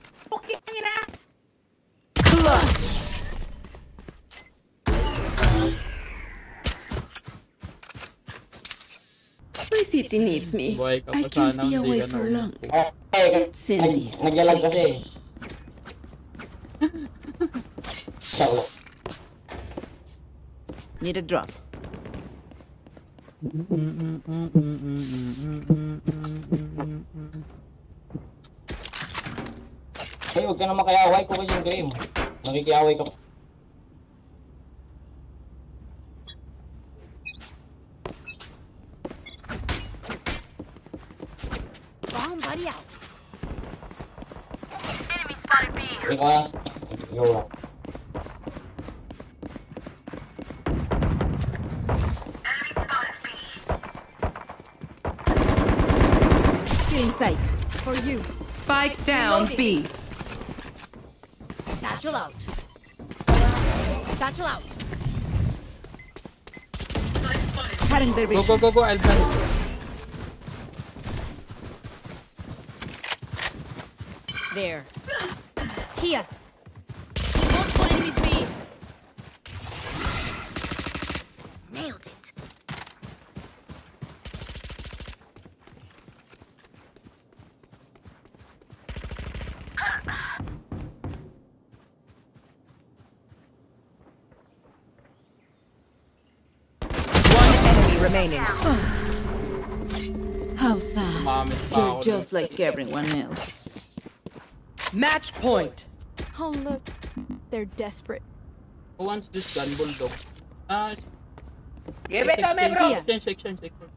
City needs me. Buhay I can't be away for long. Okay, Let's send this. naglalag kasi. Need a drop. Ay, huwag ka na makiaway ko kasi yung game. Nakikiaway ka. Bomb buddy out. Enemy spotted B. Because, yo, Enemy spotted B. Sight. For you. Spike down B. Satchel out. Satchel out. Cutting their Go, go, go, go. I'll try it. There. Here. Multiple enemies B. Nailed it. One enemy remaining. How sad. Umamit pa You're just like everyone else. Match point. Oh look, they're desperate. Who wants this gun, bulldog? Ah, Give it to me, bro. Section, section, section.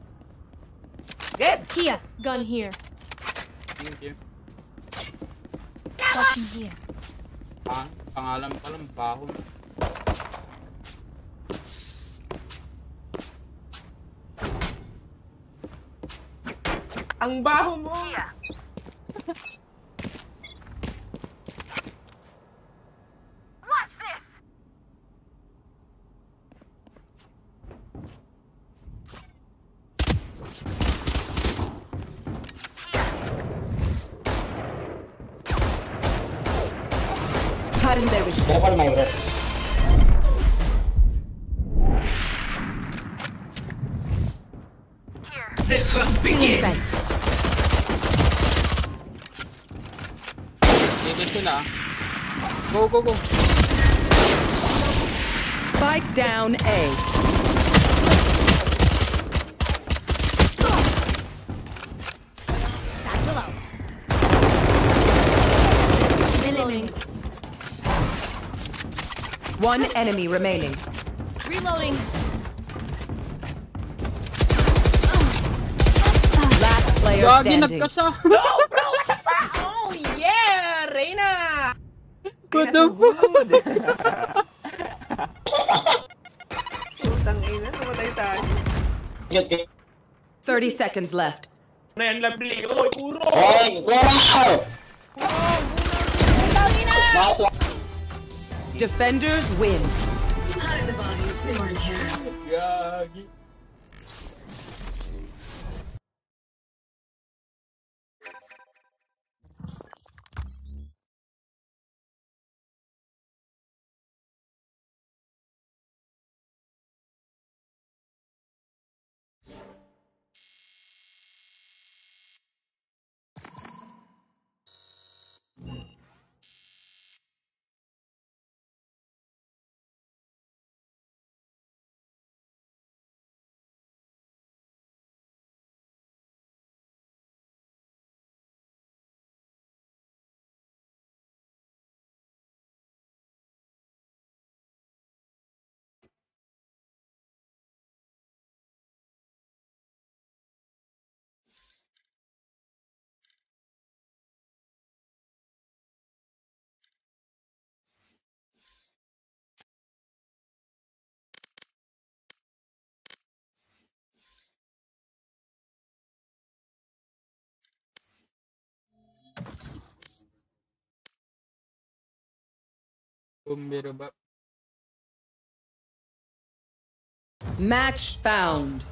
Get! Here. Gun here. Thank you. Watching here. Pang, pangalan pa lang, baho. Ang baho mo! One enemy remaining. Reloading. Last player Gagi, standing. nagkasa. No, bro! What the fuck? Oh, yeah! Reyna! What the fuck? Putang ina, namatay tayo. 30 seconds left. Na yan, lovely. Oy, kuro! Defenders win. Hide the bodies. We weren't here. Match found.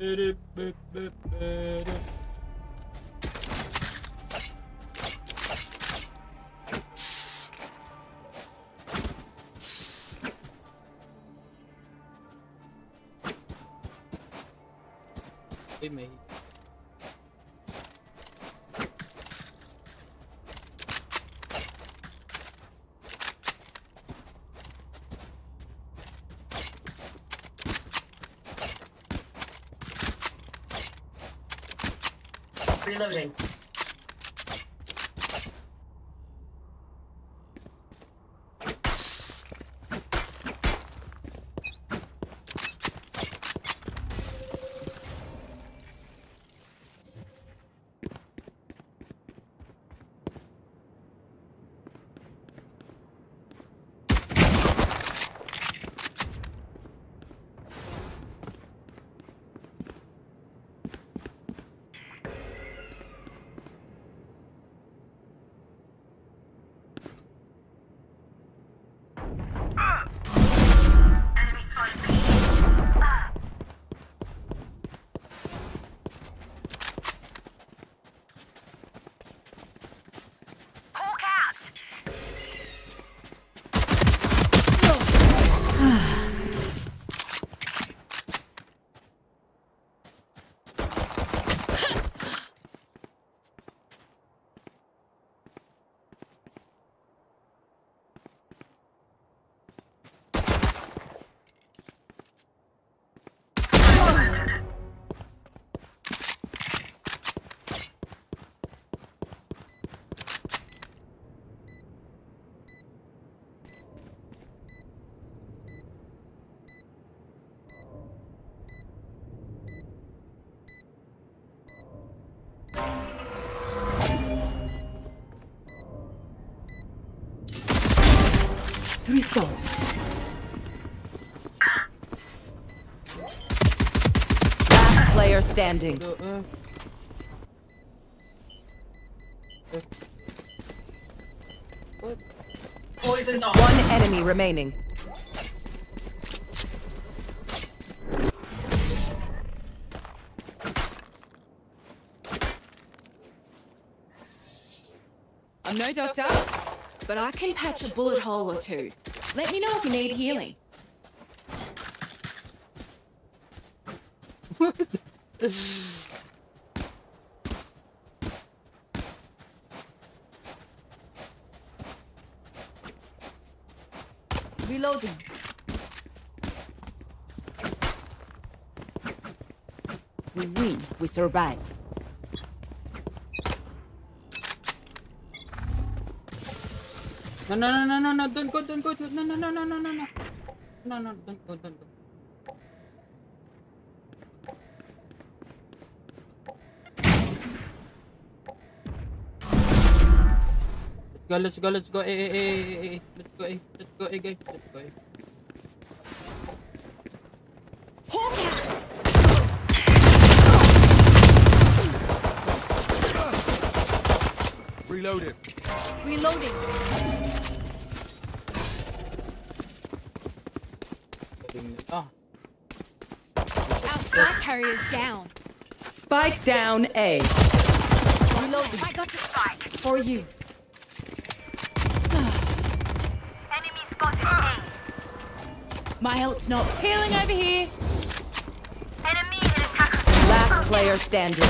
Uy, player standing. Poison's on. One enemy remaining. I'm no doctor, but I can patch a bullet hole or two. Let me know if you need healing. Reloading. We win. We survive. No, no, no, no, no, no, don't go, don't go, no, no, no, no, no, no, no. No, no, don't go, don't go. Go, let's go, let's go, eh, eh, eh, eh, eh, let's go, eh, let's go, eh, guys, let's go, eh. Reloading. Reloading. Ah, Our spike carrier's down. Spike down A. Reloading. I got the spike. For you. Enemy spotted A. My health's not Healing over here. Enemy in attacker. Last player standing.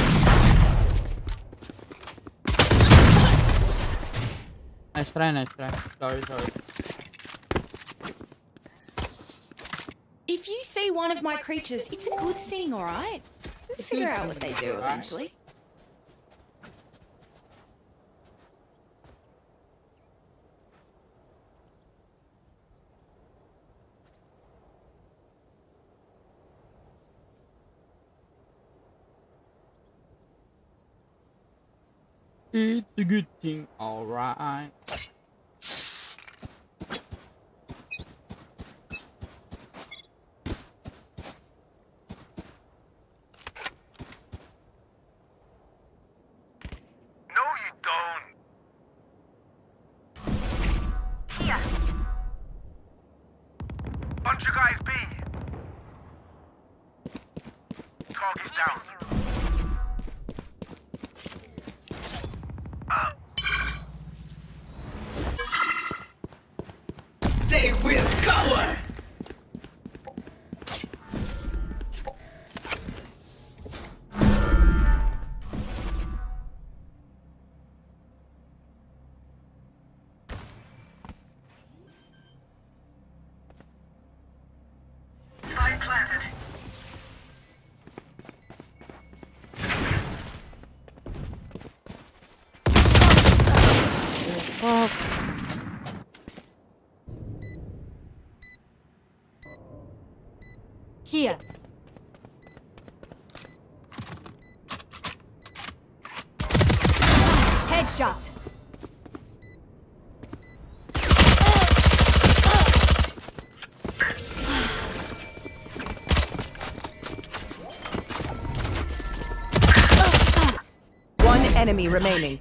nice try, nice try. Sorry, sorry. If you see one of my creatures, it's a good thing, alright? We'll figure out what they do eventually. It's a good thing, alright. Enemy remaining.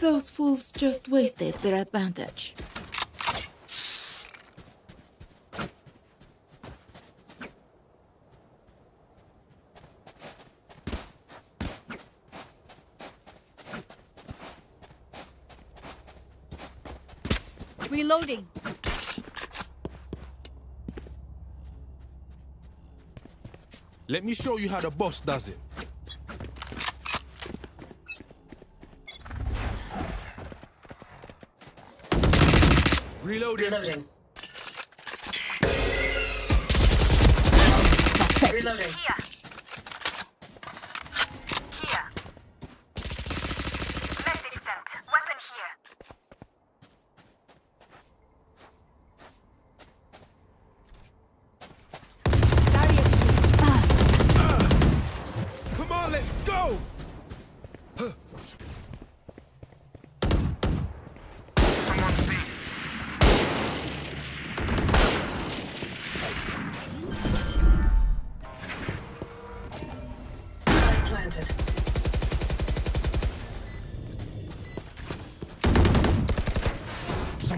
Those fools just wasted their advantage. Reloading. Let me show you how the boss does it. Reloading. Reloading. Reloading. Here.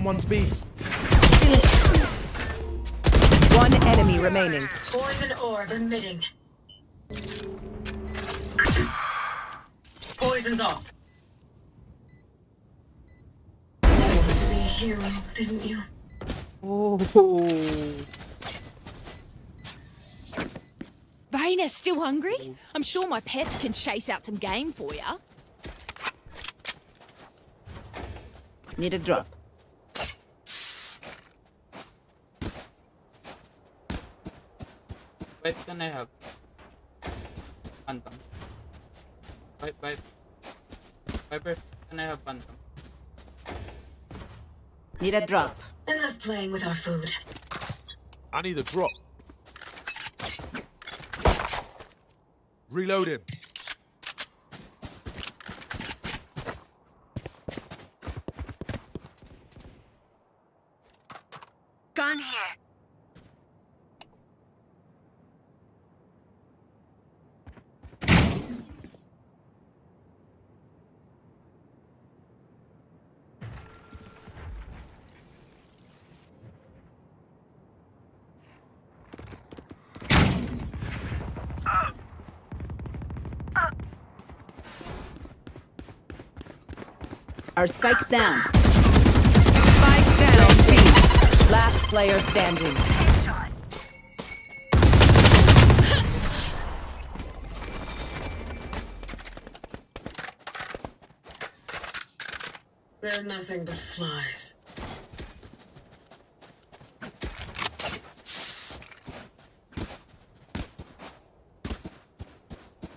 Someone's B. One enemy remaining. Poison orb emitting. Poison's off. You wanted to be a hero, didn't you? Oh. Reyna, still hungry? I'm sure my pets can chase out some game for you. Need a drop. Wait, can I have? Phantom. Wait, wait. Viper, can I have Phantom? Need a drop. Enough playing with our food. I need a drop. Reloading. Gun here. Our spikes down. Spike down B. Last player standing. They're nothing but flies.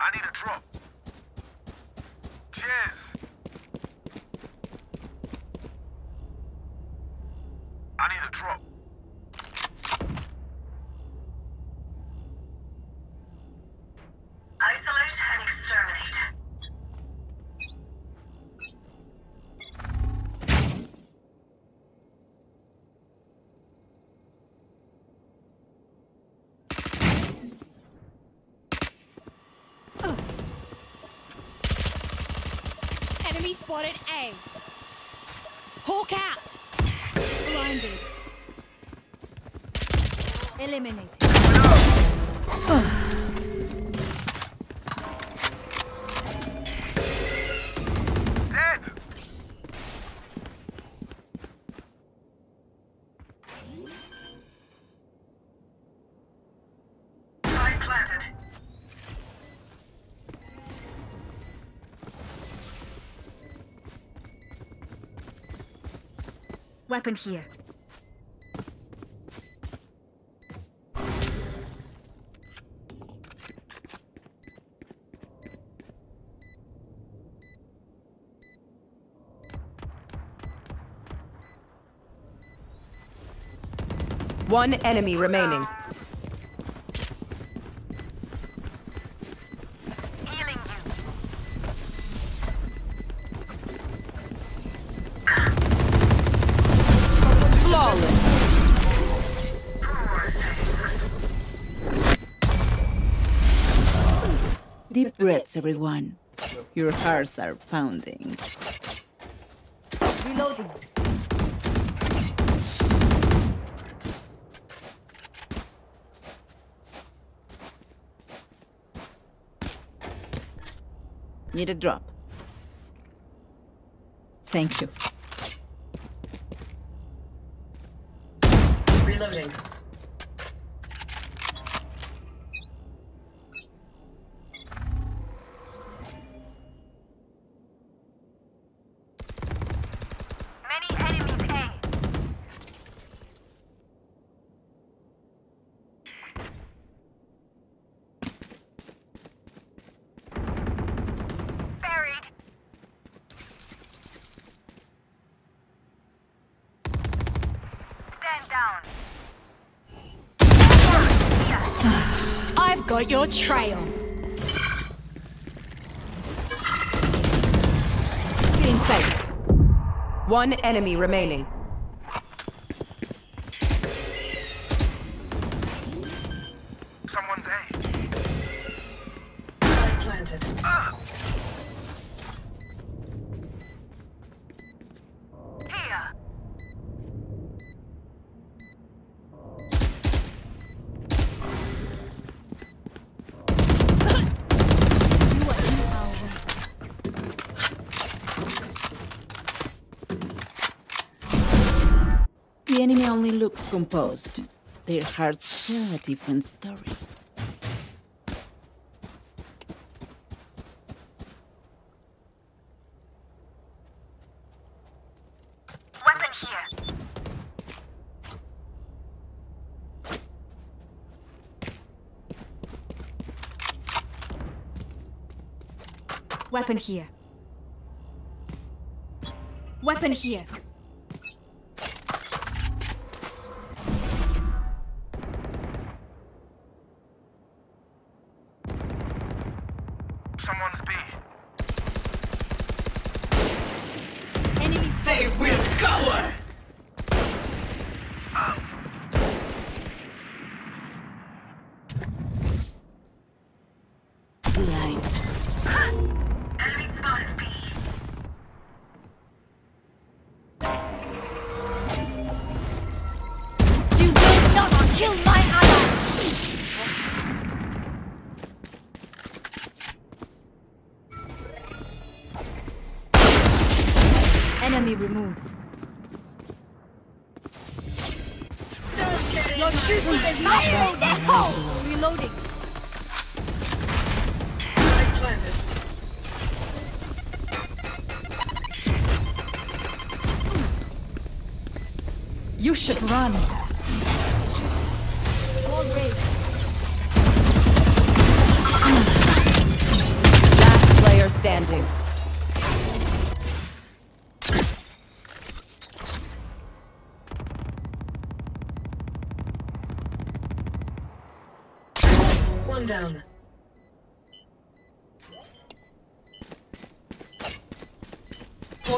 I need a drop. Cheers. I need a drop. Isolate and exterminate. Enemy spotted A. Hawk out. Blinded. Eliminated. Weapon here. One enemy remaining. Everyone. Your hearts are pounding. Reloading. Need a drop. Thank you. Reloading. Got your trail. Stay inside. One enemy remaining. Composed. Their hearts tell a different story. Weapon here. Weapon here. Weapon here.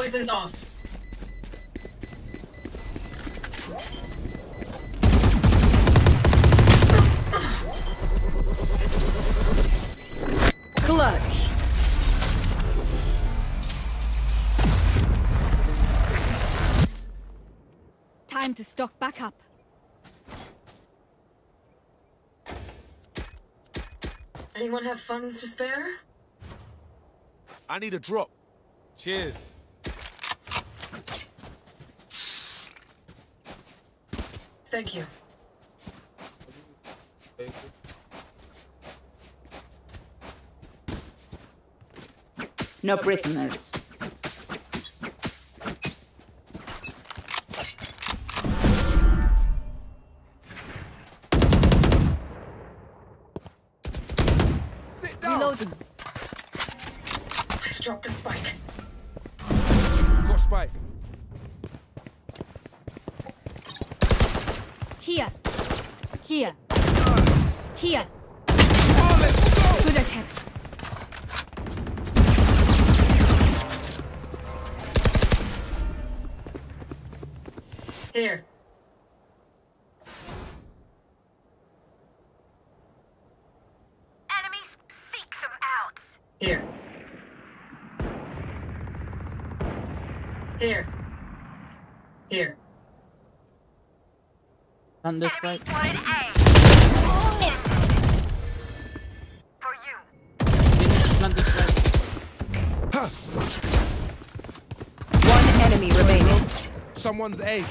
poison's off. Clutch. Time to stock back up. Anyone have funds to spare? I need a drop. Cheers. Thank you. No prisoners. there. Enemies, seek them out. Here. Here. Here. On this Enemies, bike. someone's egg.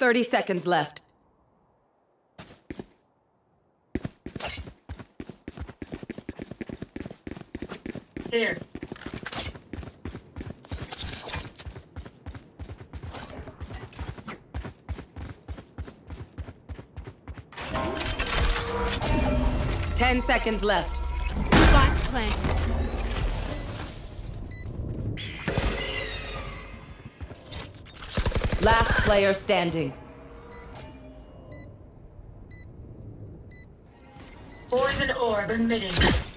30 seconds left. Here. Ten seconds left. Spot planted. Last player standing. Poison orb emitting.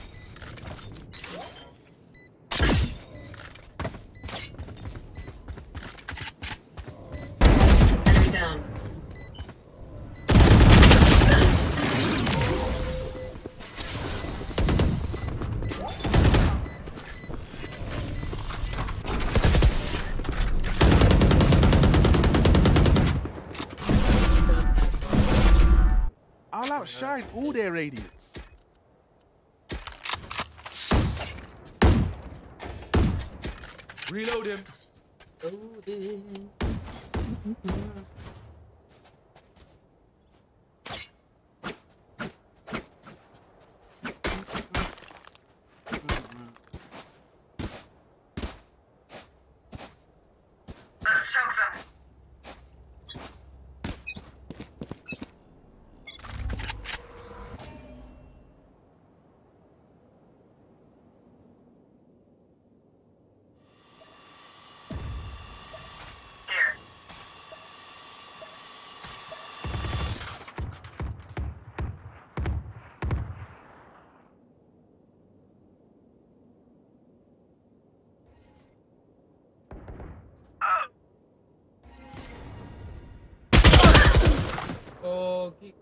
Pogi.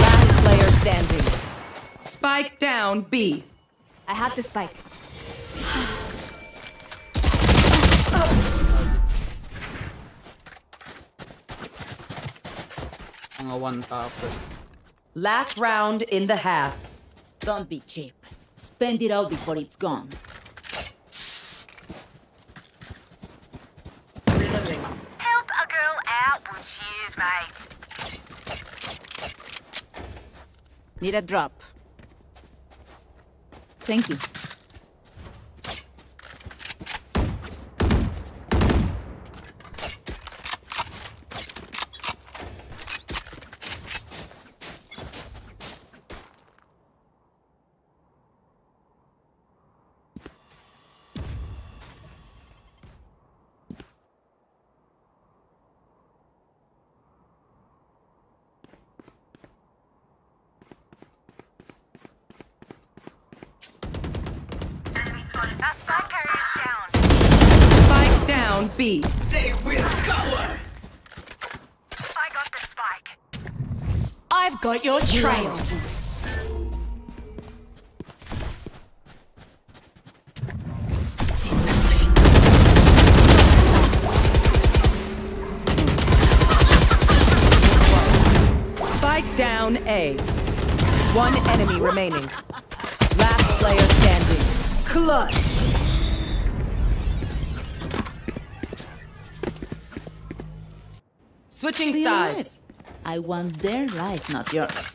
Last player standing. Spike down B. I have the spike. Mga one tapper. Last round in the half. Don't be cheap. Spend it all before it's gone. Help a girl out with shoes, mate. Need a drop. Thank you. That spike carrier's down. Spike down B. They will cover. I got the spike. I've got your. Spike down A. One enemy remaining. Last player standing. Clutch. Switching sides. I want their life, not yours.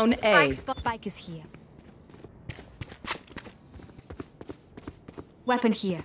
Down A. Spike, is here. Weapon here.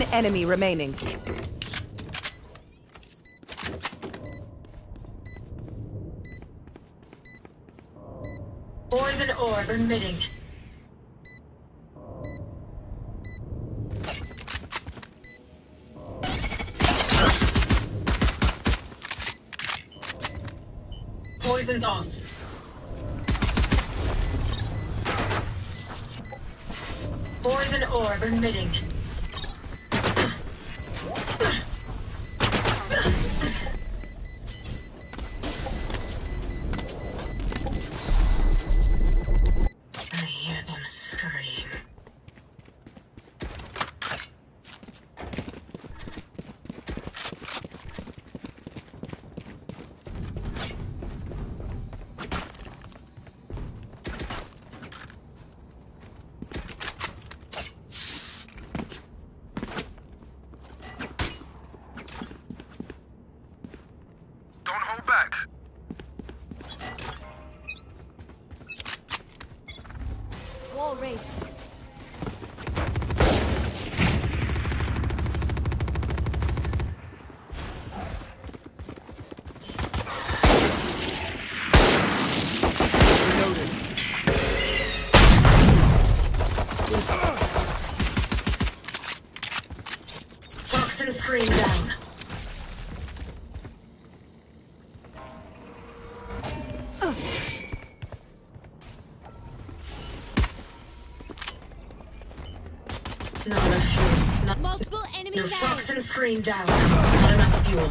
One enemy remaining. Poison orb emitting. Your enemies fox and screen down. Not enough fuel.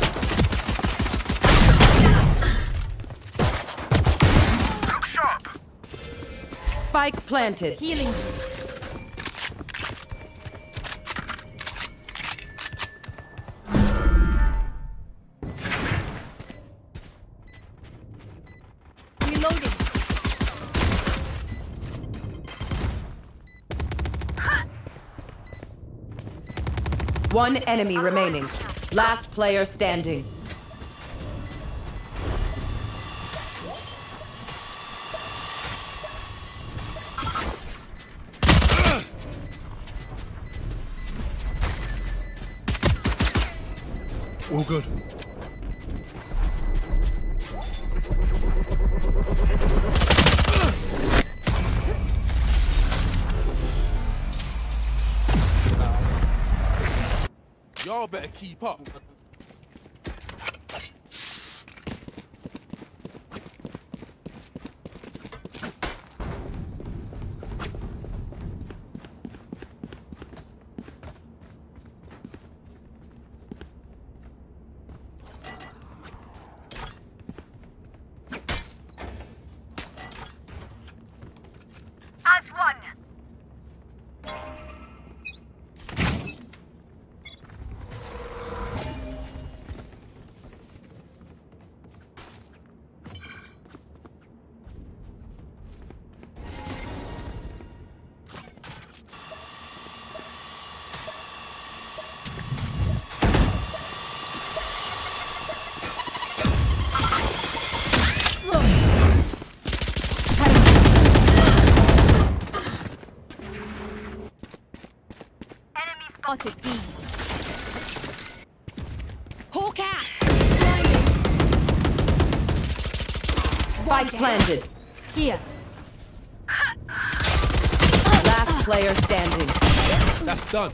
Look sharp. Spike planted. Healing. One enemy remaining. Last player standing. Better planted. Here. Last player standing. That's done.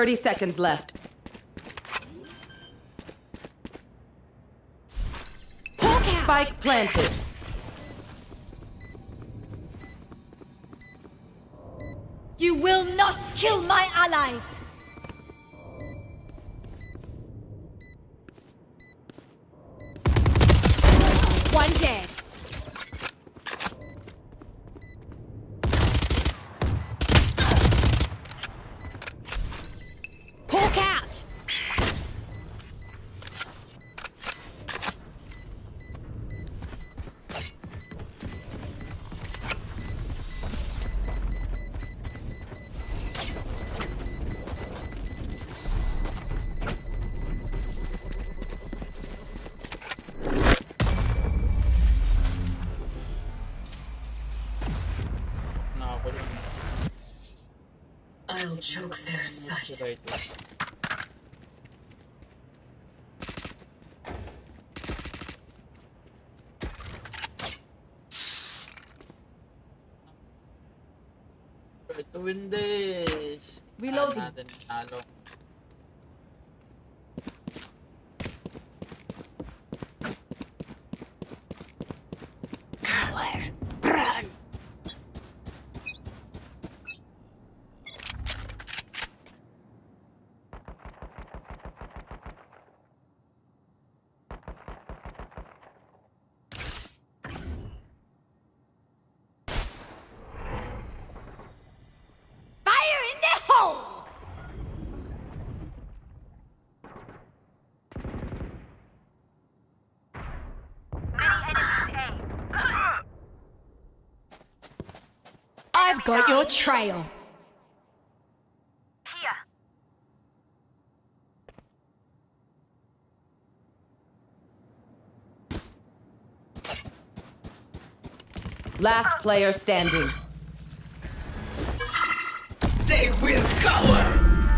Thirty seconds left. Spike planted. You will not kill my allies. Choke their sight. to win this. Reloading. Kaya natin talo. Fire in the hole! I've got your trail. Last player standing. They will cower!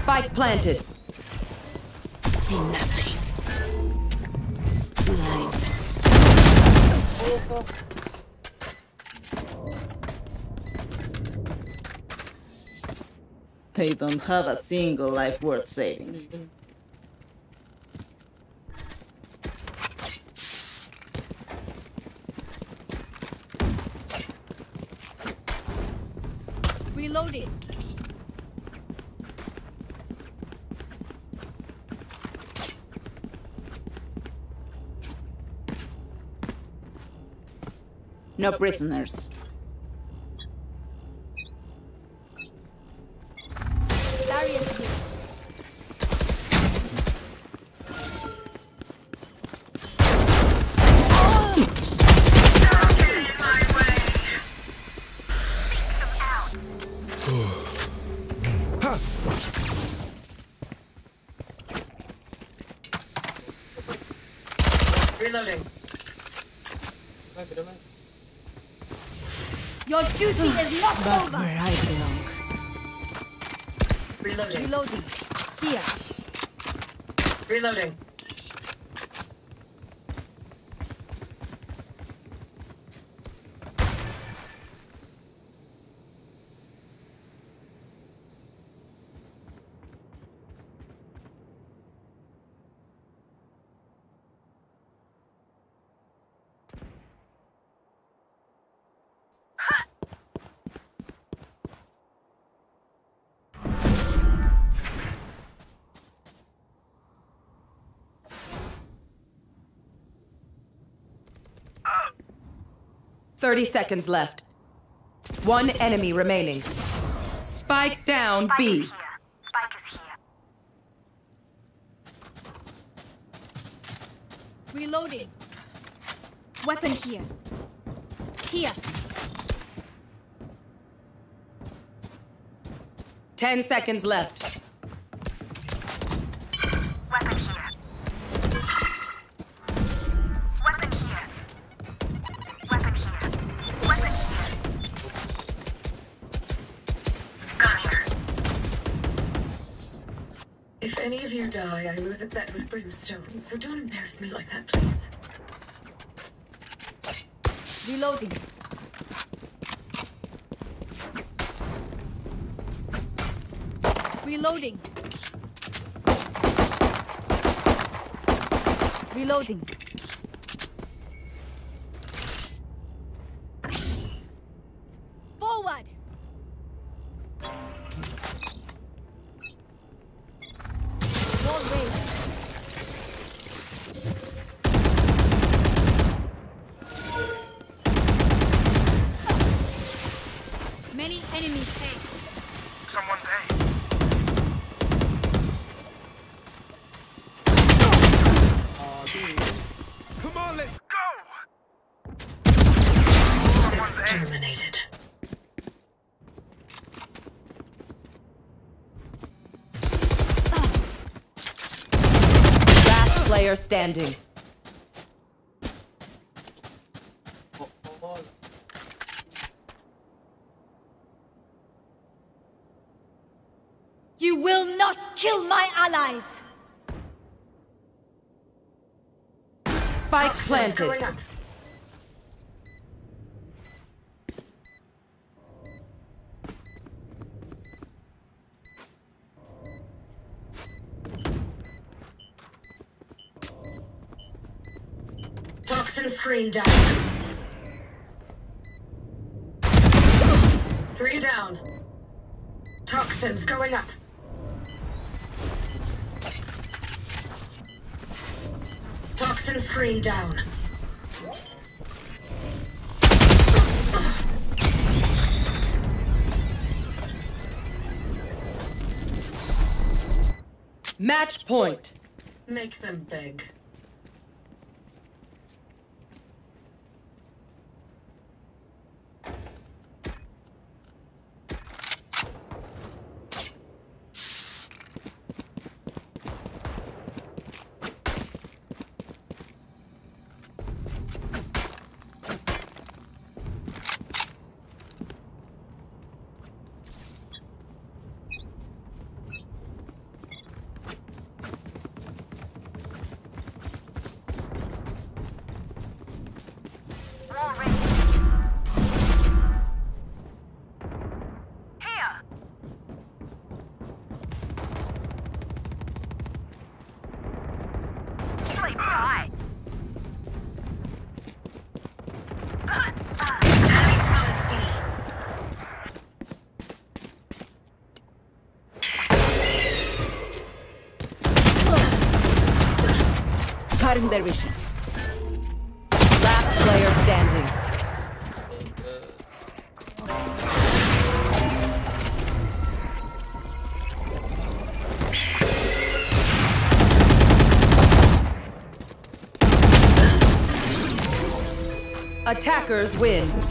Spike planted. See nothing. They don't have a single life worth saving. Reloading. No prisoners. Gabriel. 30 seconds left. One enemy remaining. Spike down B. Reloading. Weapon here. Here. Ten seconds left. I lose with Brimstone, so don't embarrass me like that, please. Reloading. Reloading. Reloading. Standing. Match point. Make them big. their vision. Last player standing. Attackers win.